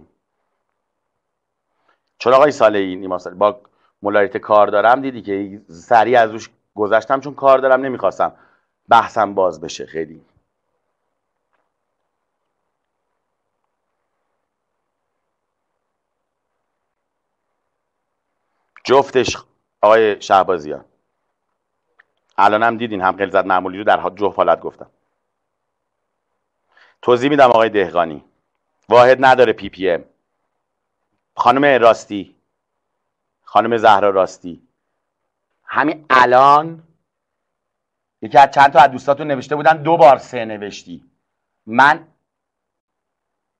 Speaker 1: چون آقای صالحی نیما با مولاریت کار دارم دیدی که سریع از روش گذشتم چون کار دارم نمی‌خواستم بحثم باز بشه. خیلی جفتش آقای شهبازیان. الان هم دیدین هم قلزت معمولی رو در جفت حالت گفتم. توضیح میدم آقای دهقانی. واحد نداره پی پی ام خانم راستی. خانم زهرا راستی. همین الان یکی از چند تا از دوستاتون نوشته بودن دو بار سه نوشتی. من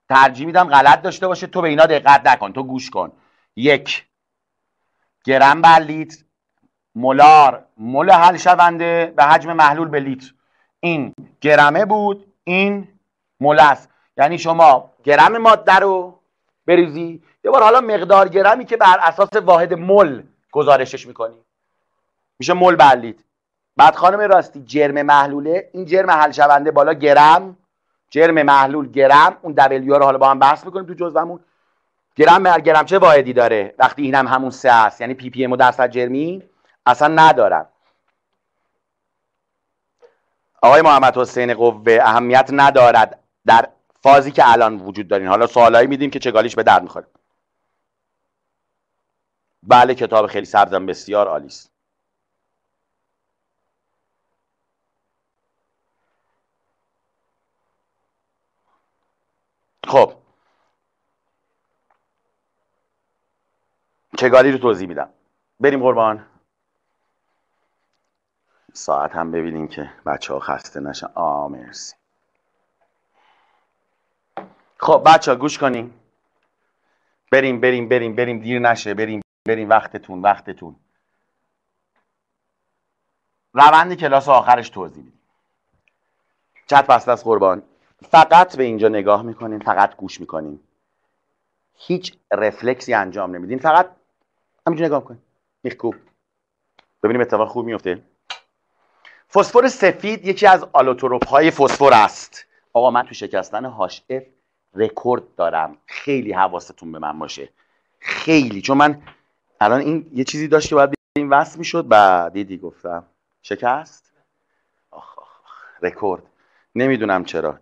Speaker 1: ترجیح میدم غلط داشته باشه. تو به اینا دقت نکن. تو گوش کن. یک گرم بر لیتر مولار مول حل شونده و حجم محلول به لیتر. این گرمه بود این مول است. یعنی شما گرم ماده رو بریزی یه بار حالا مقدار گرمی که بر اساس واحد مول گزارشش می‌کنی. میشه مول بر لیتر. بعد خانم راستی جرم محلوله. این جرم حل شونده بالا گرم. جرم محلول گرم. اون دبلیو رو حالا با هم بحث می‌کنیم تو جزومون. گرم بر گرم چه واحدی داره. وقتی اینم همون سه است. یعنی پی پی ام و درصد جرمی اصلا ندارم. آقای محمد حسین قوه اهمیت ندارد در فازی که الان وجود دارین. حالا سوالایی میدیم که چگالیش به درد می‌خوره. بله کتاب خیلی سبزم بسیار عالی است. خب چگالی رو توضیح میدم. بریم قربان. ساعت هم ببینیم که بچه ها خسته نشن. آ مرسی. خب بچه ها گوش کنیم بریم بریم بریم بریم. دیر نشه. بریم بریم. وقتتون وقتتون. روند کلاس آخرش توضیح میدیم. چت بسته از قربان. فقط به اینجا نگاه می‌کنین فقط گوش می‌کنین. هیچ رفلکسی انجام نمیدین. فقط همینجا نگاه کنین میخکوب ببینیم اتفاق خوب میفته فسفر سفید یکی از آلوتروپ های فسفر است. آقا من تو شکستن هاش اف رکورد دارم. خیلی حواستون به من باشه. خیلی. چون من الان این یه چیزی داشت که باید این وصل می‌شد بعد دیدی گفتم. شکست؟ آخ آخ. رکورد. نمی‌دونم چرا.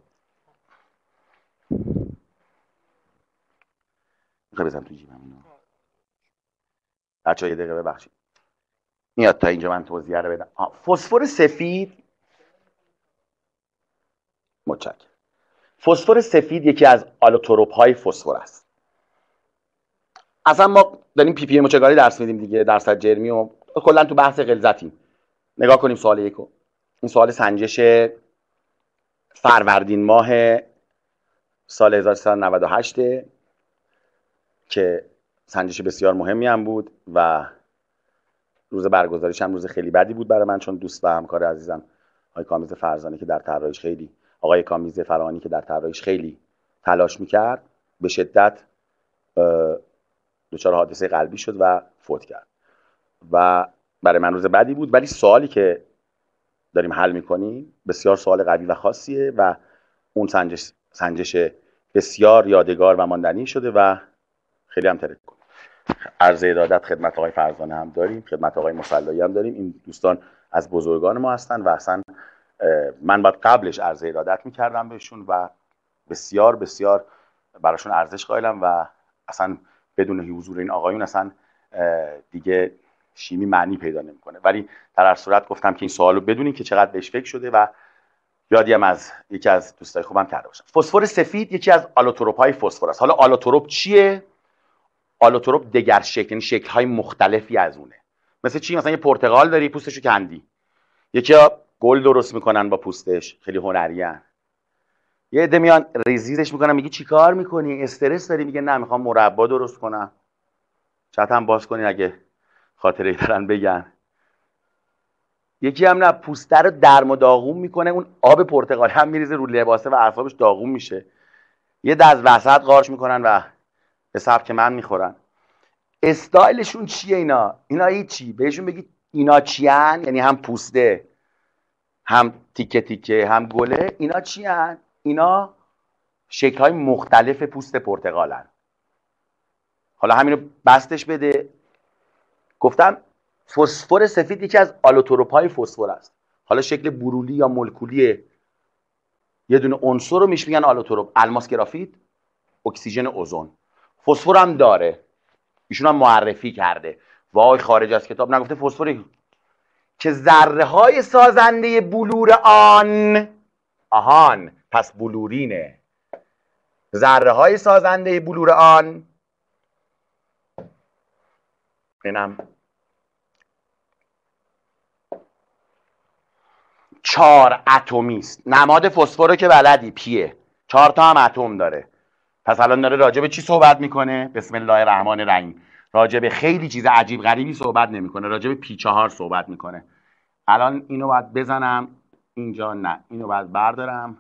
Speaker 1: می‌خوای بزن تو جیبم اینو. بچه یه دقیقه ببخشید. میاد تا اینجا من توضیح رو بدم. فسفر سفید. متشکرم. فسفر سفید یکی از آلوتروپ های فسفر است. اصلا ما داریم ppm چگالی درس میدیم دیگه درصد جرمی و کلا تو بحث غلظتیم. نگاه کنیم سوال یکو این سوال سنجش فروردین ماه سال 1398 که سنجش بسیار مهمی هم بود و روز برگزاریش هم روز خیلی بدی بود برای من چون دوست و همکار عزیزم آقای کامیز فرزانه که در طراحیش خیلی آقای کامیز فرانی که در طراحیش خیلی تلاش می‌کرد به شدت دچار حادثه قلبی شد و فوت کرد. و برای من روز بدی بود ولی سوالی که داریم حل می‌کنیم بسیار سوال قوی و خاصیه و اون سنجش, سنجش بسیار یادگار و ماندنی شده و خیلی هم ترک کن عرض ارادت خدمت آقای فرزانه هم داریم خدمت آقای مسلایی هم داریم. این دوستان از بزرگان ما هستن و اصلا من باید قبلش عرض ارادت می‌کردم بهشون و بسیار بسیار براشون ارزش قائلم و اصلا بدون حضور این آقایون اصلا دیگه شیمی معنی پیدا نمی‌کنه. ولی در هر صورت گفتم که این سوالو بدونین که چقدر بهش فکر شده و یادی هم از یکی از دوستای خوبم کرده باشم. فسفر سفید یکی از آلوتروپ های فسفر است. حالا آلوتروپ چیه؟ آلوتروپ دگر شکل یعنی شکل های مختلفی از اونه. مثل چی؟ مثلا یه پرتقال داری پوستشو کندی. یکی گل درست می‌کنن با پوستش خیلی هنری یه عده میان ریزیزش می‌کنن میگی چیکار می‌کنی؟ استرس داری؟ میگه نه می‌خوام مربا درست کنم. چت هم باز کنین اگه خاطره دارن بگن. یکی هم نه پوسته رو درم و داغون می‌کنه اون آب پرتقالی هم میریزه رو لباسه و اعصابش داغون میشه. یه دست وسط قارچ می‌کنن و به سبک من می‌خورن. استایلشون چیه اینا؟ اینا هیچی. بهشون بگی اینا چیان؟ یعنی هم پوسته هم تیکه تیکه هم گله. اینا چیان؟ اینا شکل های مختلف پوست پرتقالن. حالا همینو بستش بده. گفتم فسفر سفید یکی از آلوتروپ های فسفر است. حالا شکل بلوری یا مولکولی یه دونه عنصر رو بهش میگن آلوتروپ. الماس گرافیت اکسیژن اوزون. فسفر هم داره. ایشون هم معرفی کرده. وای خارج از کتاب نگفته فسفر که ذره های سازنده بلور آن. آهان پس بلورینه. ذره های سازنده بلور آن. اینم. چهار اتمی است. نماد فسفر رو که بلدی پیه. چهار تا هم اتم داره. پس الان داره راجع به چی صحبت می‌کنه؟ بسم الله الرحمن الرحیم. راجع به خیلی چیز عجیب غریبی صحبت نمی‌کنه. راجع به P چهار صحبت می‌کنه. الان اینو باید بزنم. اینجا نه. اینو باید بردارم.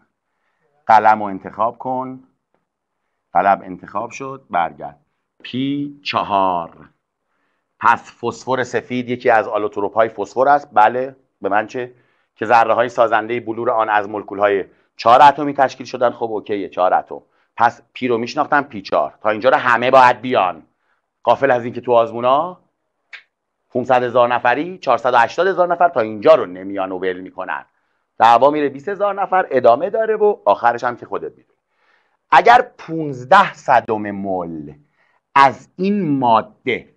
Speaker 1: قلم رو انتخاب کن. قلم انتخاب شد. برگرد. P چهار پس فسفر سفید یکی از آلوتروپ های فسفر است. بله. به من چه؟ که ذره های سازنده بلور آن از مولکول های چهار اتمی تشکیل شدن. خب اوکیه. چهار اتم. پس پی رو میشناختم پی چهار تا اینجا رو همه باید بیان. قافل از اینکه تو آزمونا 500 هزار نفری 480 هزار نفر تا اینجا رو نمیان و ول می‌کنن. دعوا میره 20 هزار نفر ادامه داره و آخرش هم که خودت می‌دونی. اگر 15 صدم مول از این ماده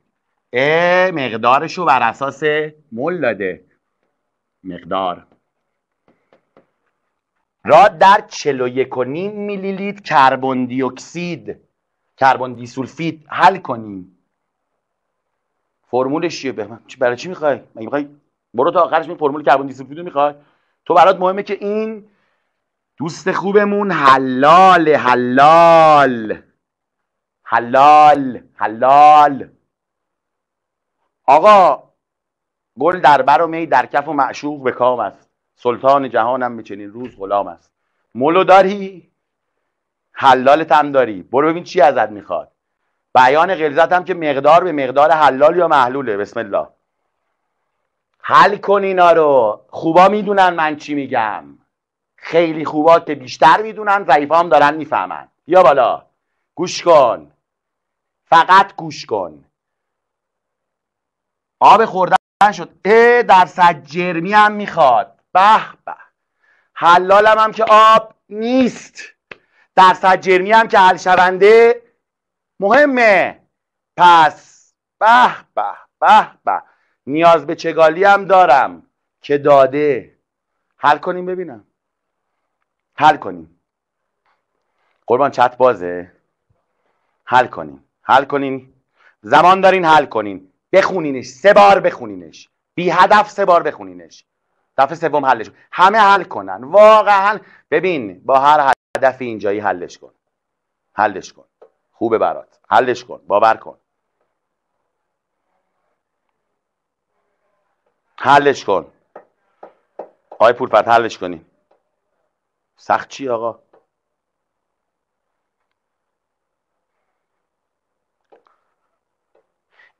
Speaker 1: مقدارش رو بر اساس مول داده. مقدار. را در 41.5 میلی لیتر کربن دی اکسید کربن دیسولفید حل کنیم. فرمولش چیه؟ برای چی می‌خوای؟ مگه می‌خوای؟ برو تا آخرش می فرمول کربن دیسولفید رو می‌خوای. تو برات مهمه که این دوست خوبمون حلال حلال. حلال حلال. آقا گل در بر و می در کف و معشوق به کام است. سلطان جهانم به چنین روز غلام است. مولو داری؟ حلالت هم داری. برو ببین چی ازت می‌خواد. بیان غلظت هم که مقدار به مقدار حلال یا محلوله. بسم الله. حل کن اینا رو. خوبا می‌دونن من چی میگم. خیلی خوبا که بیشتر می‌دونن ضعیفا هم دارن می‌فهمن. یا بالا. گوش کن. فقط گوش کن. آب خوردن شد. اه در جرمی هم می‌خواد. به به. حلالم هم که آب نیست. در جرمی هم که حل شونده مهمه. پس به به به به. نیاز به چگالی هم دارم که داده. حل کنیم ببینم. حل کنیم. قربان چت بازه. حل کنیم. حل کنیم. زمان دارین حل کنین. بخونینش. سه بار بخونینش. بی هدف سه بار بخونینش. دفعه سوم حلش کن. همه حل کنن. واقعا ببین با هر هدف اینجایی حلش کن. حلش کن. خوبه برات. حلش کن. باور کن. حلش کن. آقای پورفت حلش کنی. سخت چی آقا؟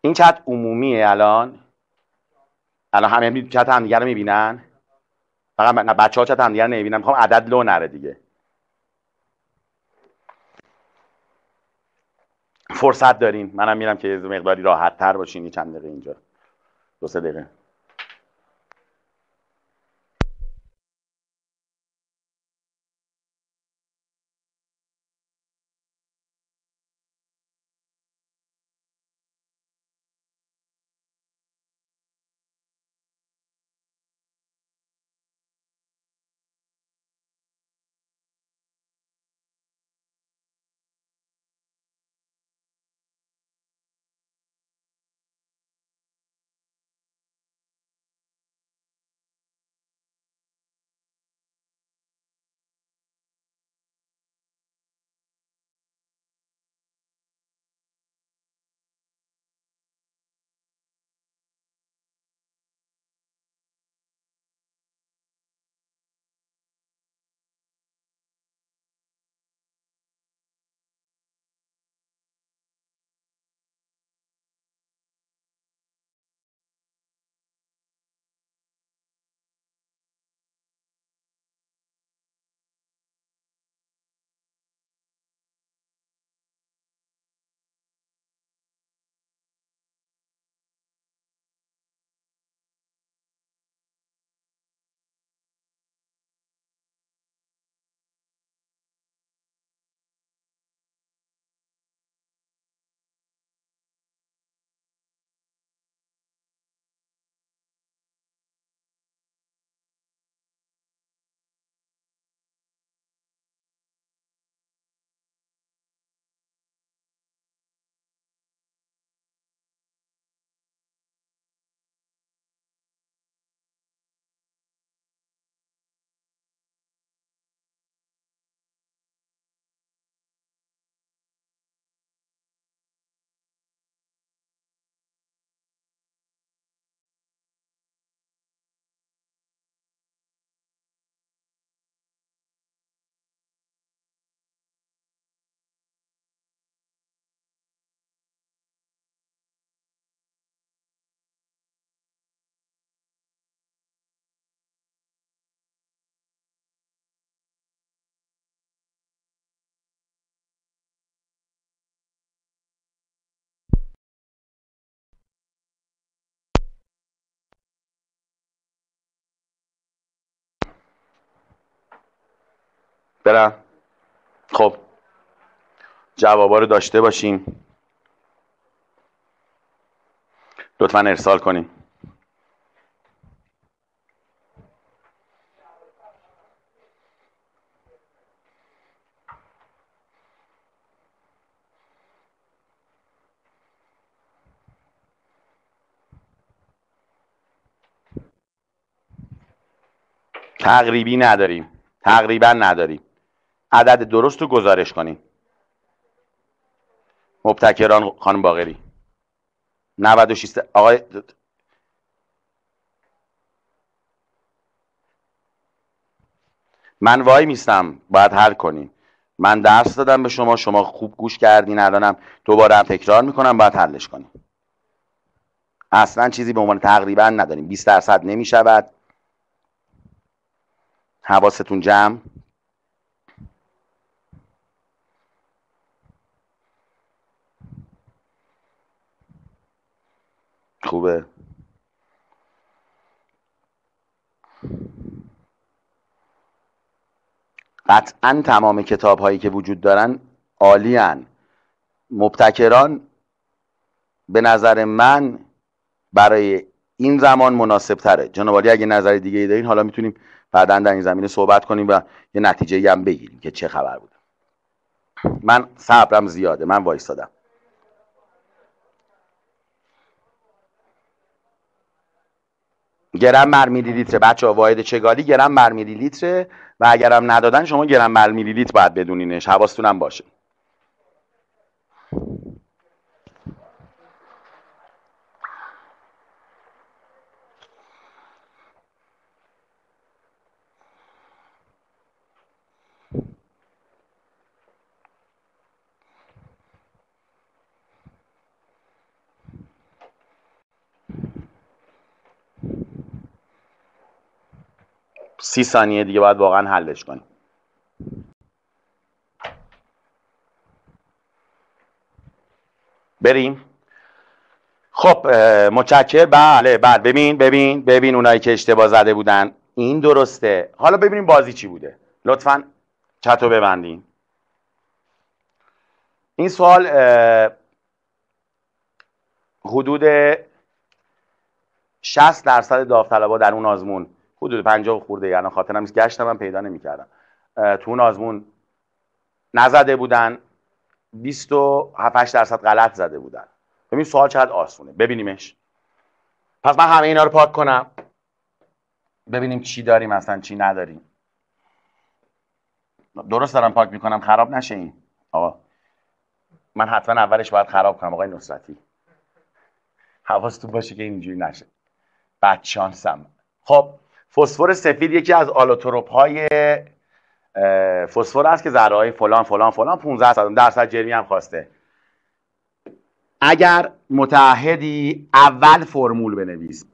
Speaker 1: این چت عمومیه الان؟ الان همه چت هم دیگر رو می‌بینن؟ فقط بچه ها چت هم دیگه رو نمی‌بینن می‌خوام عدد لو نره دیگه. فرصت دارین منم میرم که مقداری راحت تر باشین چند دقیقه اینجا. دو سه دقیقه. برم. خب جوابا رو داشته باشیم لطفا ارسال کنیم تقریبی نداریم. تقریبا نداریم. عدد درست رو گزارش کنیم. مبتکران خانم باقری. 96 آقای من وای میستم. باید حل کنیم من درس دادم به شما. شما خوب گوش کردین الانم. دوباره هم تکرار می‌کنم. باید حلش کنیم. اصلا چیزی به عنوان تقریبا نداریم. 20 درصد نمی‌شود. حواستون جمع. خوبه. قطعا تمام کتاب هایی که وجود دارن عالیان. مبتکران به نظر من برای این زمان مناسب تره جناب اگه نظر دیگه ای دارین حالا می‌تونیم بعدا در این زمینه صحبت کنیم و یه نتیجه هم بگیریم که چه خبر بوده. من صبرم زیاده. من وایستادم. گرم بر میلی لیتره بچه ها واحد چگالی گرم بر میلی لیتره و اگرم ندادن شما گرم بر میلی لیتر باید بدونینش. حواستونم باشه. سی ثانیه دیگه باید واقعا حلش کنیم. بریم. خب متشکر. بله بله. ببین ببین ببین اونایی که اشتباه زده بودن. این درسته. حالا ببینیم بازی چی بوده. لطفا چطور ببندین. این سوال حدود 60 درصد داوطلبا در اون آزمون حدود 50 خورده یعنی خاطرم نیست گشتم من پیدا نمی‌کردم. تو اون آزمون نزده بودن 27 درصد غلط زده بودن. ببین سوال چقدر آسونه. ببینیمش. پس من همه اینا رو پاک کنم. ببینیم چی داریم اصلا چی نداریم. درست دارم پاک می‌کنم. خراب نشه این. آقا. من حتما اولش باید خراب کنم آقای نصرتی. حواستون باشه که اینجوری نشه. بد شانسم. خب فسفر سفید یکی از آلوتروپ های فسفر است که ذره های فلان فلان فلان 15 درصد جرمی هم خواسته. اگر متعهدی اول فرمول بنویس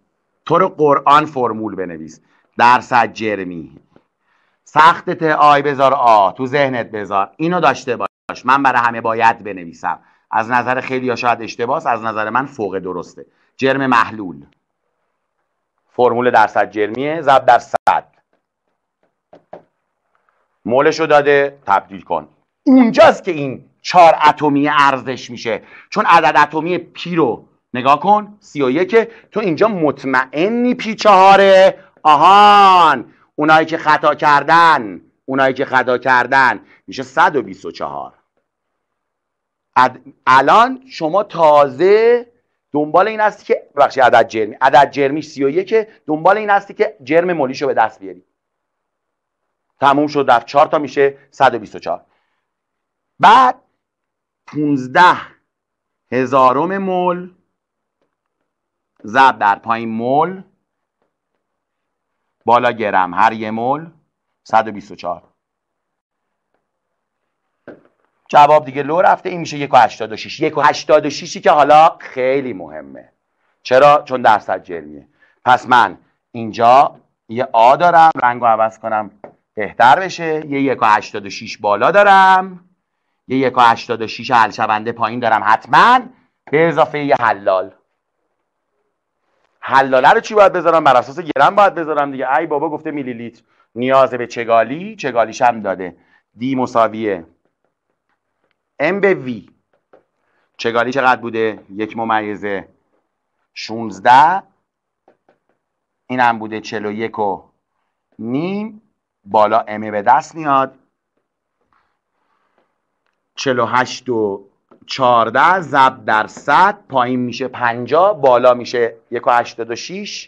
Speaker 1: تو رو قرآن فرمول بنویس درصد جرمی سخت آی بذار آ تو ذهنت بذار. اینو داشته باش. من برای همه باید بنویسم. از نظر خیلی یا شاید اشتباس از نظر من فوق درسته. جرم محلول. فرمول درصد جرمیه ضرب در صد. مولشو داده تبدیل کن. اونجاست که این چهار اتمی ارزش میشه. چون عدد اتمی پی رو نگاه کن سی و یکه. تو اینجا مطمئنی پی چهاره؟ آهان. اونایی که خطا کردن اونایی که خطا کردن. میشه 124 الان شما تازه دنبال این هستی که بخشی عدد جرمی عدد جرمی 31 دنبال این هستی که جرم مولیشو به دست بیاری. تموم شد در 4 تا میشه 124 بعد 15 هزارم مول ضرب در پایین مول بالا گرم هر یه مول 124 جواب دیگه لو رفته این میشه 1.86 1.86 که حالا خیلی مهمه. چرا؟ چون درصد جرمیه. پس من اینجا یه آ دارم رنگ رو عوض کنم بهتر بشه. یه 1.86 بالا دارم. یه 1.86 حل شونده پایین دارم حتما. به اضافه یه حلال. حلاله رو چی باید بذارم؟ بر اساس گرم باید بذارم دیگه. ای بابا گفته میلی لیتر نیاز به چگالی؟ چگالیش هم داده. دی مساویه. ام به وی چگالی چقدر بوده؟ یک ممیزه 16 این هم بوده 41 و نیم. بالا ام به دست میاد. 48 و 14 ضرب در 100 پایین میشه 50 بالا میشه 1.86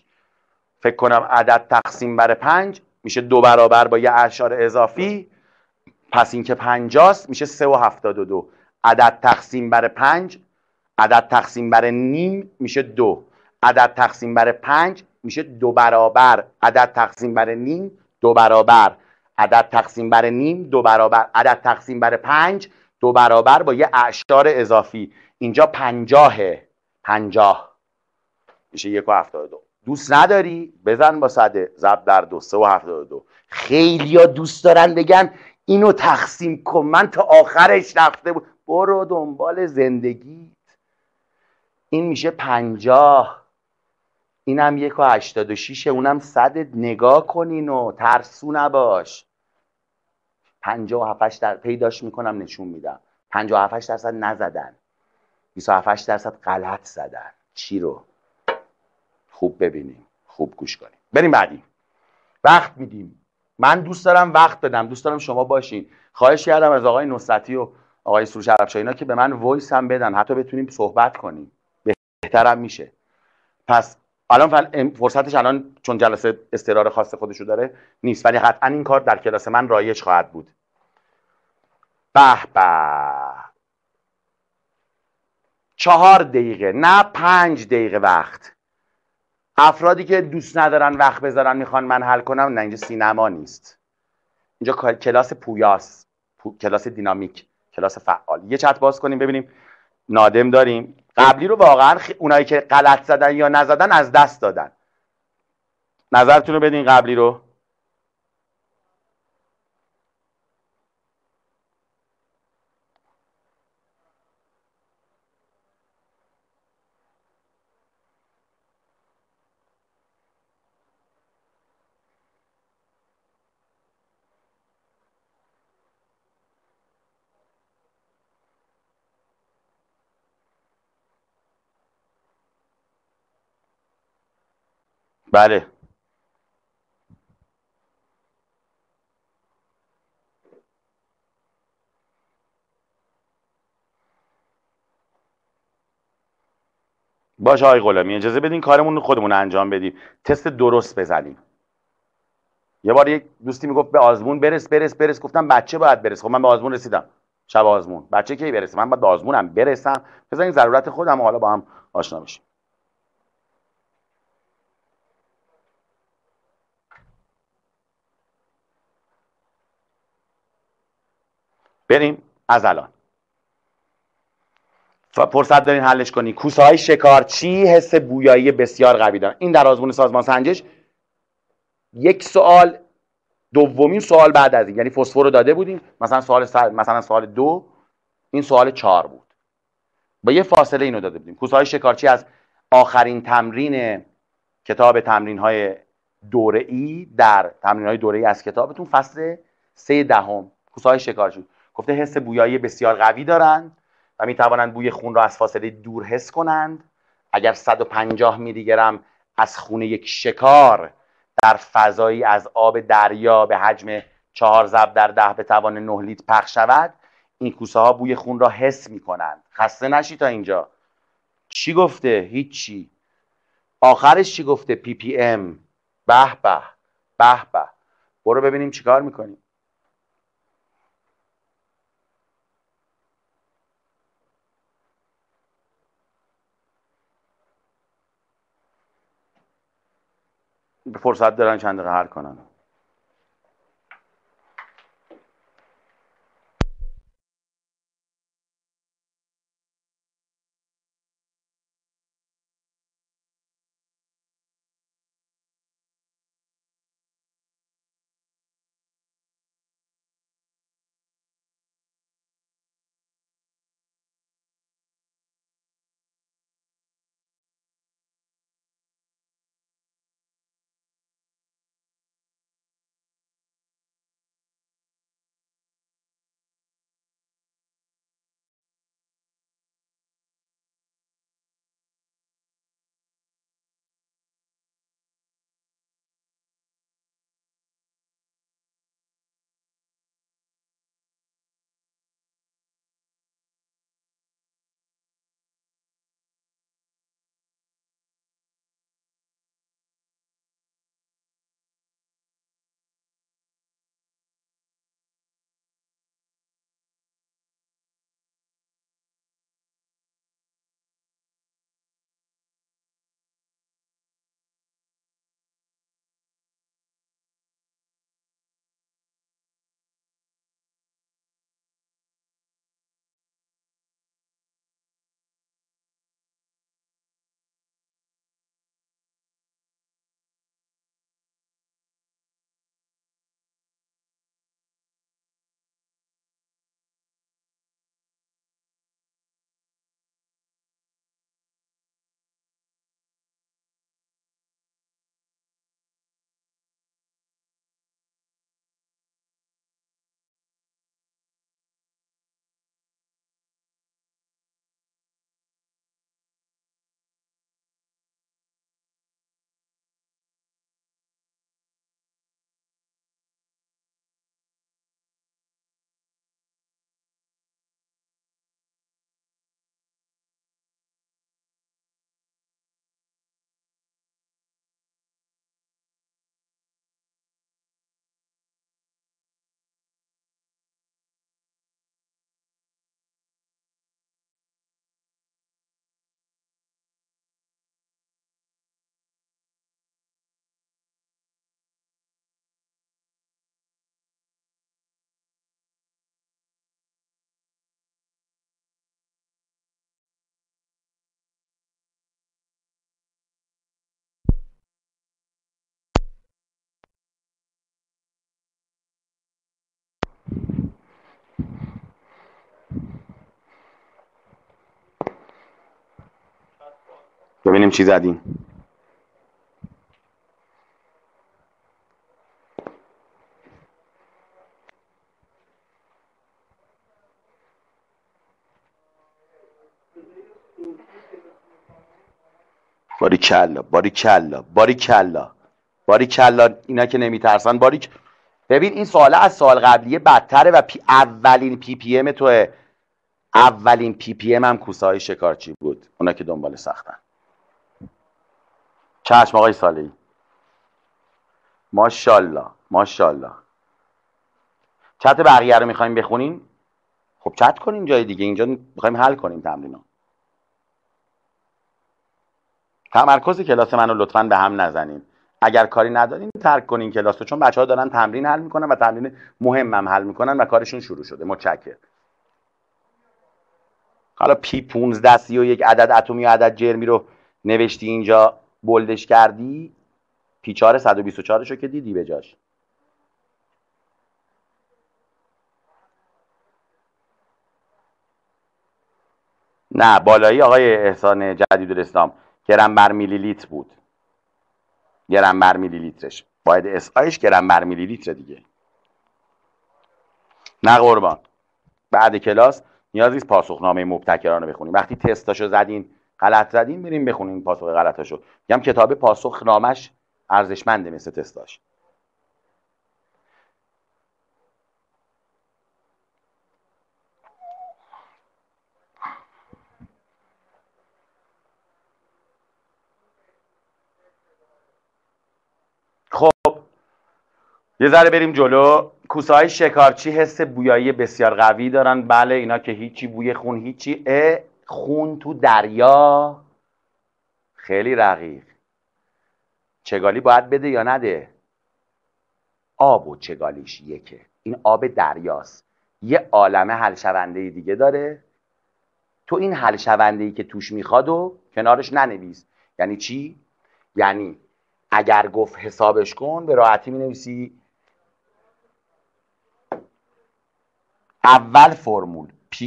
Speaker 1: فکر کنم عدد تقسیم بر 5 میشه دو برابر با یه اشار اضافی. پس اینکه 50 میشه 3 و 72 عدد تقسیم بر 5 عدد تقسیم بر نیم میشه دو. عدد تقسیم بر 5 میشه دو برابر. عدد تقسیم بر نیم دو برابر. عدد تقسیم بر نیم دو برابر. عدد تقسیم بر 5 دو برابر با یه اعشار اضافی. اینجا پنجاهه. پنجاه. میشه یک و هفتاد دو. دوست نداری؟ بزن با صده. زب در دو. سه و هفتاد دو. خیلی ها دوست دارن بگن اینو تقسیم کن. من تا آخرش رفته بود برو دنبال زندگیت. این میشه پنجاه. اینم یک و هشتاد و شیشه اونم صد نگاه کنین و ترسو نباش. 57 در پیداش می‌کنم نشون میدم. 57 درصد نزدن. 27 درصد غلط زدن. چی رو؟ خوب ببینیم. خوب گوش کنیم. بریم بعدی. وقت میدیم. من دوست دارم وقت بدم دوست دارم شما باشین. خواهش کردم از آقای نصرتی و آقای سروش عربشاه اینا که به من وایس هم بدن حتی بتونیم صحبت کنیم. بهترم میشه. پس الان فرصتش الان چون جلسه استرار خاص خودشو داره نیست ولی قطعا این کار در کلاس من رایج خواهد بود. به به. چهار دقیقه نه پنج دقیقه وقت. افرادی که دوست ندارن وقت بذارن می‌خوان من حل کنم نه اینجا سینما نیست. اینجا کلاس پویاس کلاس دینامیک کلاس فعال. یه چت باز کنیم ببینیم. نادم داریم. قبلی رو واقعا اونایی که غلط زدن یا نزدن از دست دادن. نظرتون رو بدین قبلی رو. بله. باشه آقای غلامی اجازه بدین کارمون خودمون انجام بدیم. تست درست بزنیم. یه بار یک دوستی می‌گفت به آزمون برس برس برس. گفتم بچه باید برس. خب من به آزمون رسیدم. شب آزمون. بچه کی برسه؟ من باید به آزمونم برسم. بزنین ضرورت خودم حالا با هم آشنا بشیم. بریم از الان. فرصت دارین حلش کنی کوسه های شکارچی حس بویایی بسیار قوی دارن. این در آزمون سازمان سنجش یک سوال دومین سوال بعد از این. یعنی فسفر رو داده بودیم. مثلا سوال مثلا سوال دو این سوال چهار بود. با یه فاصله اینو داده بودیم. کوسه های شکارچی از آخرین تمرین کتاب تمرین های دوره ای در تمرین های دوره ای از کتابتون فصل سه دهم. کوسه های شکارچی. گفته حس بویایی بسیار قوی دارند و می توانند بوی خون را از فاصله دور حس کنند. اگر 150 میلی گرم از خون یک شکار در فضایی از آب دریا به حجم چهار ضرب در ده به توان 9 لیتر پخش شود این کوسه ها بوی خون را حس می کنند خسته نشی تا اینجا. چی گفته؟ هیچی. آخرش چی گفته؟ پی پی ام. به به به به. برو ببینیم چیکار می‌کنیم. فرصت دارن چند دقیقه حل کنن. ببینیم چی زدیم. باری کلا باری کلا باری کلا باری کلا اینا که نمیترسن باری ببین این سوال از سال قبلیه بدتره و پی اولین پی پی ام توه. اولین ppm هم کوسه شکارچی بود. اونا که دنبال سختن. چشم آقای سالی ماشالله ماشالله چت بقیه رو می‌خوایم بخونیم خب چت کنیم جای دیگه اینجا می‌خوایم حل کنیم تمرین تمرکز کلاس منو لطفا به هم نزنین. اگر کاری ندارین ترک کنین کلاس رو چون بچه ها دارن تمرین حل می‌کنن و تمرین مهمم حل می‌کنن و کارشون شروع شده. متشکر حالا P 15 سی و یک عدد اتمی و عدد جرمی رو نوشتی اینجا. بلدش کردی P 4 124 شو که دیدی به جاش. نه بالایی آقای احسان جدید الاسلام. گرم بر میلی لیتر بود. گرم بر میلی لیترش باید SI ش گرم بر میلی لیتر دیگه. نه قربان. بعد کلاس نیاز نیست پاسخنامه مبتکران رو بخونیم. وقتی تستاشو زدین غلط زدین بریم بخونیم پاسخ غلطاشو. میگم کتاب پاسخ نامش ارزشمنده مثل تستاش. یه ذره بریم جلو. کوسه های شکارچی حس بویایی بسیار قوی دارن. بله اینا که هیچی بوی خون هیچی خون تو دریا. خیلی رقیق. چگالی باید بده یا نده؟ آب و چگالیش یکه. این آب دریاست. یه عالمه حل شونده دیگه داره. تو این حل شونده ای که توش می‌خواد و کنارش ننویس. یعنی چی؟ یعنی اگر گفت حسابش کن به راحتی می نویسی اول فرمول. P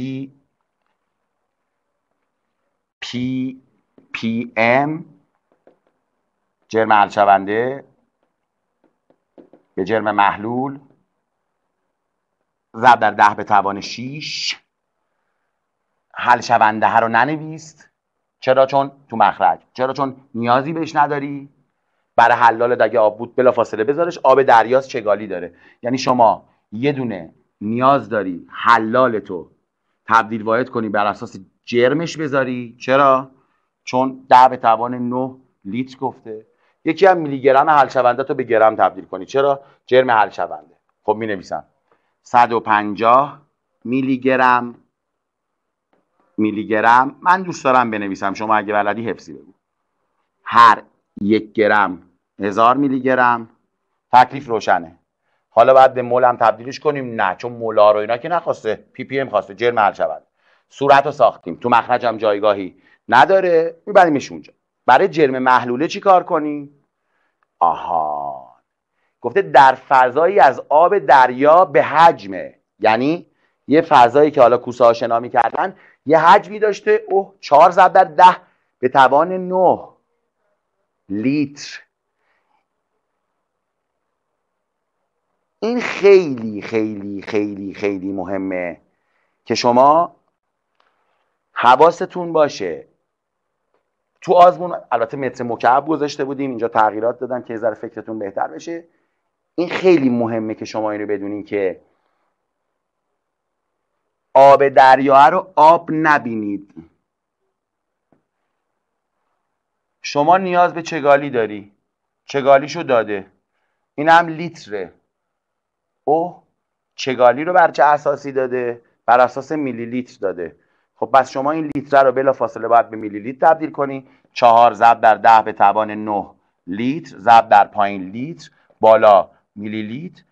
Speaker 1: P پی ام جرم حل شونده به جرم محلول. ضرب در ده به توان 6 حل شونده ها رو ننویست چرا چون تو مخرج. چرا چون نیازی بهش نداری. برای حلال اگه آب بود بلا فاصله بذارش. آب دریاست چگالی داره. یعنی شما یه دونه نیاز داری حلال تو تبدیل واحد کنی بر اساس جرمش بذاری. چرا؟ چون ده به توان 9 لیتر گفته. یکی هم میلی گرم حل شونده تو به گرم تبدیل کنی. چرا؟ جرم حل شونده. خب می نویسم 150 میلی گرم میلی گرم من دوست دارم بنویسم. شما اگه بلدی حفظی بگو. هر یک گرم هزار میلی گرم تکلیف روشنه. حالا باید به مول تبدیلش کنیم. نه چون مولا رو اینا که نخواسته. پی پی ام خواسته. جرم حل شود صورت رو ساختیم. تو مخرج هم جایگاهی نداره. میبریمش اونجا. برای جرم محلوله چی کار کنیم آها. گفته در فضایی از آب دریا به حجمه یعنی یه فضایی که حالا کوسه ها شنا کردن یه حجمی داشته. اوه چهار ضرب در ده به توان نه لیتر. این خیلی خیلی خیلی خیلی مهمه که شما حواستون باشه. تو آزمون البته متر مکعب گذاشته بودیم اینجا تغییرات دادم که ذره فکرتون بهتر بشه. این خیلی مهمه که شما اینو بدونین که آب دریا رو آب نبینید. شما نیاز به چگالی داری؟ چگالیشو داده. این هم لیتره. او چگالی رو بر چه اساسی داده؟ بر اساس میلی لیتر داده. خب پس شما این لیتر رو بلا فاصله باید به میلی لیتر تبدیل کنی. چهار ضرب در ده به توان 9 لیتر ضرب در پایین لیتر بالا میلی لیتر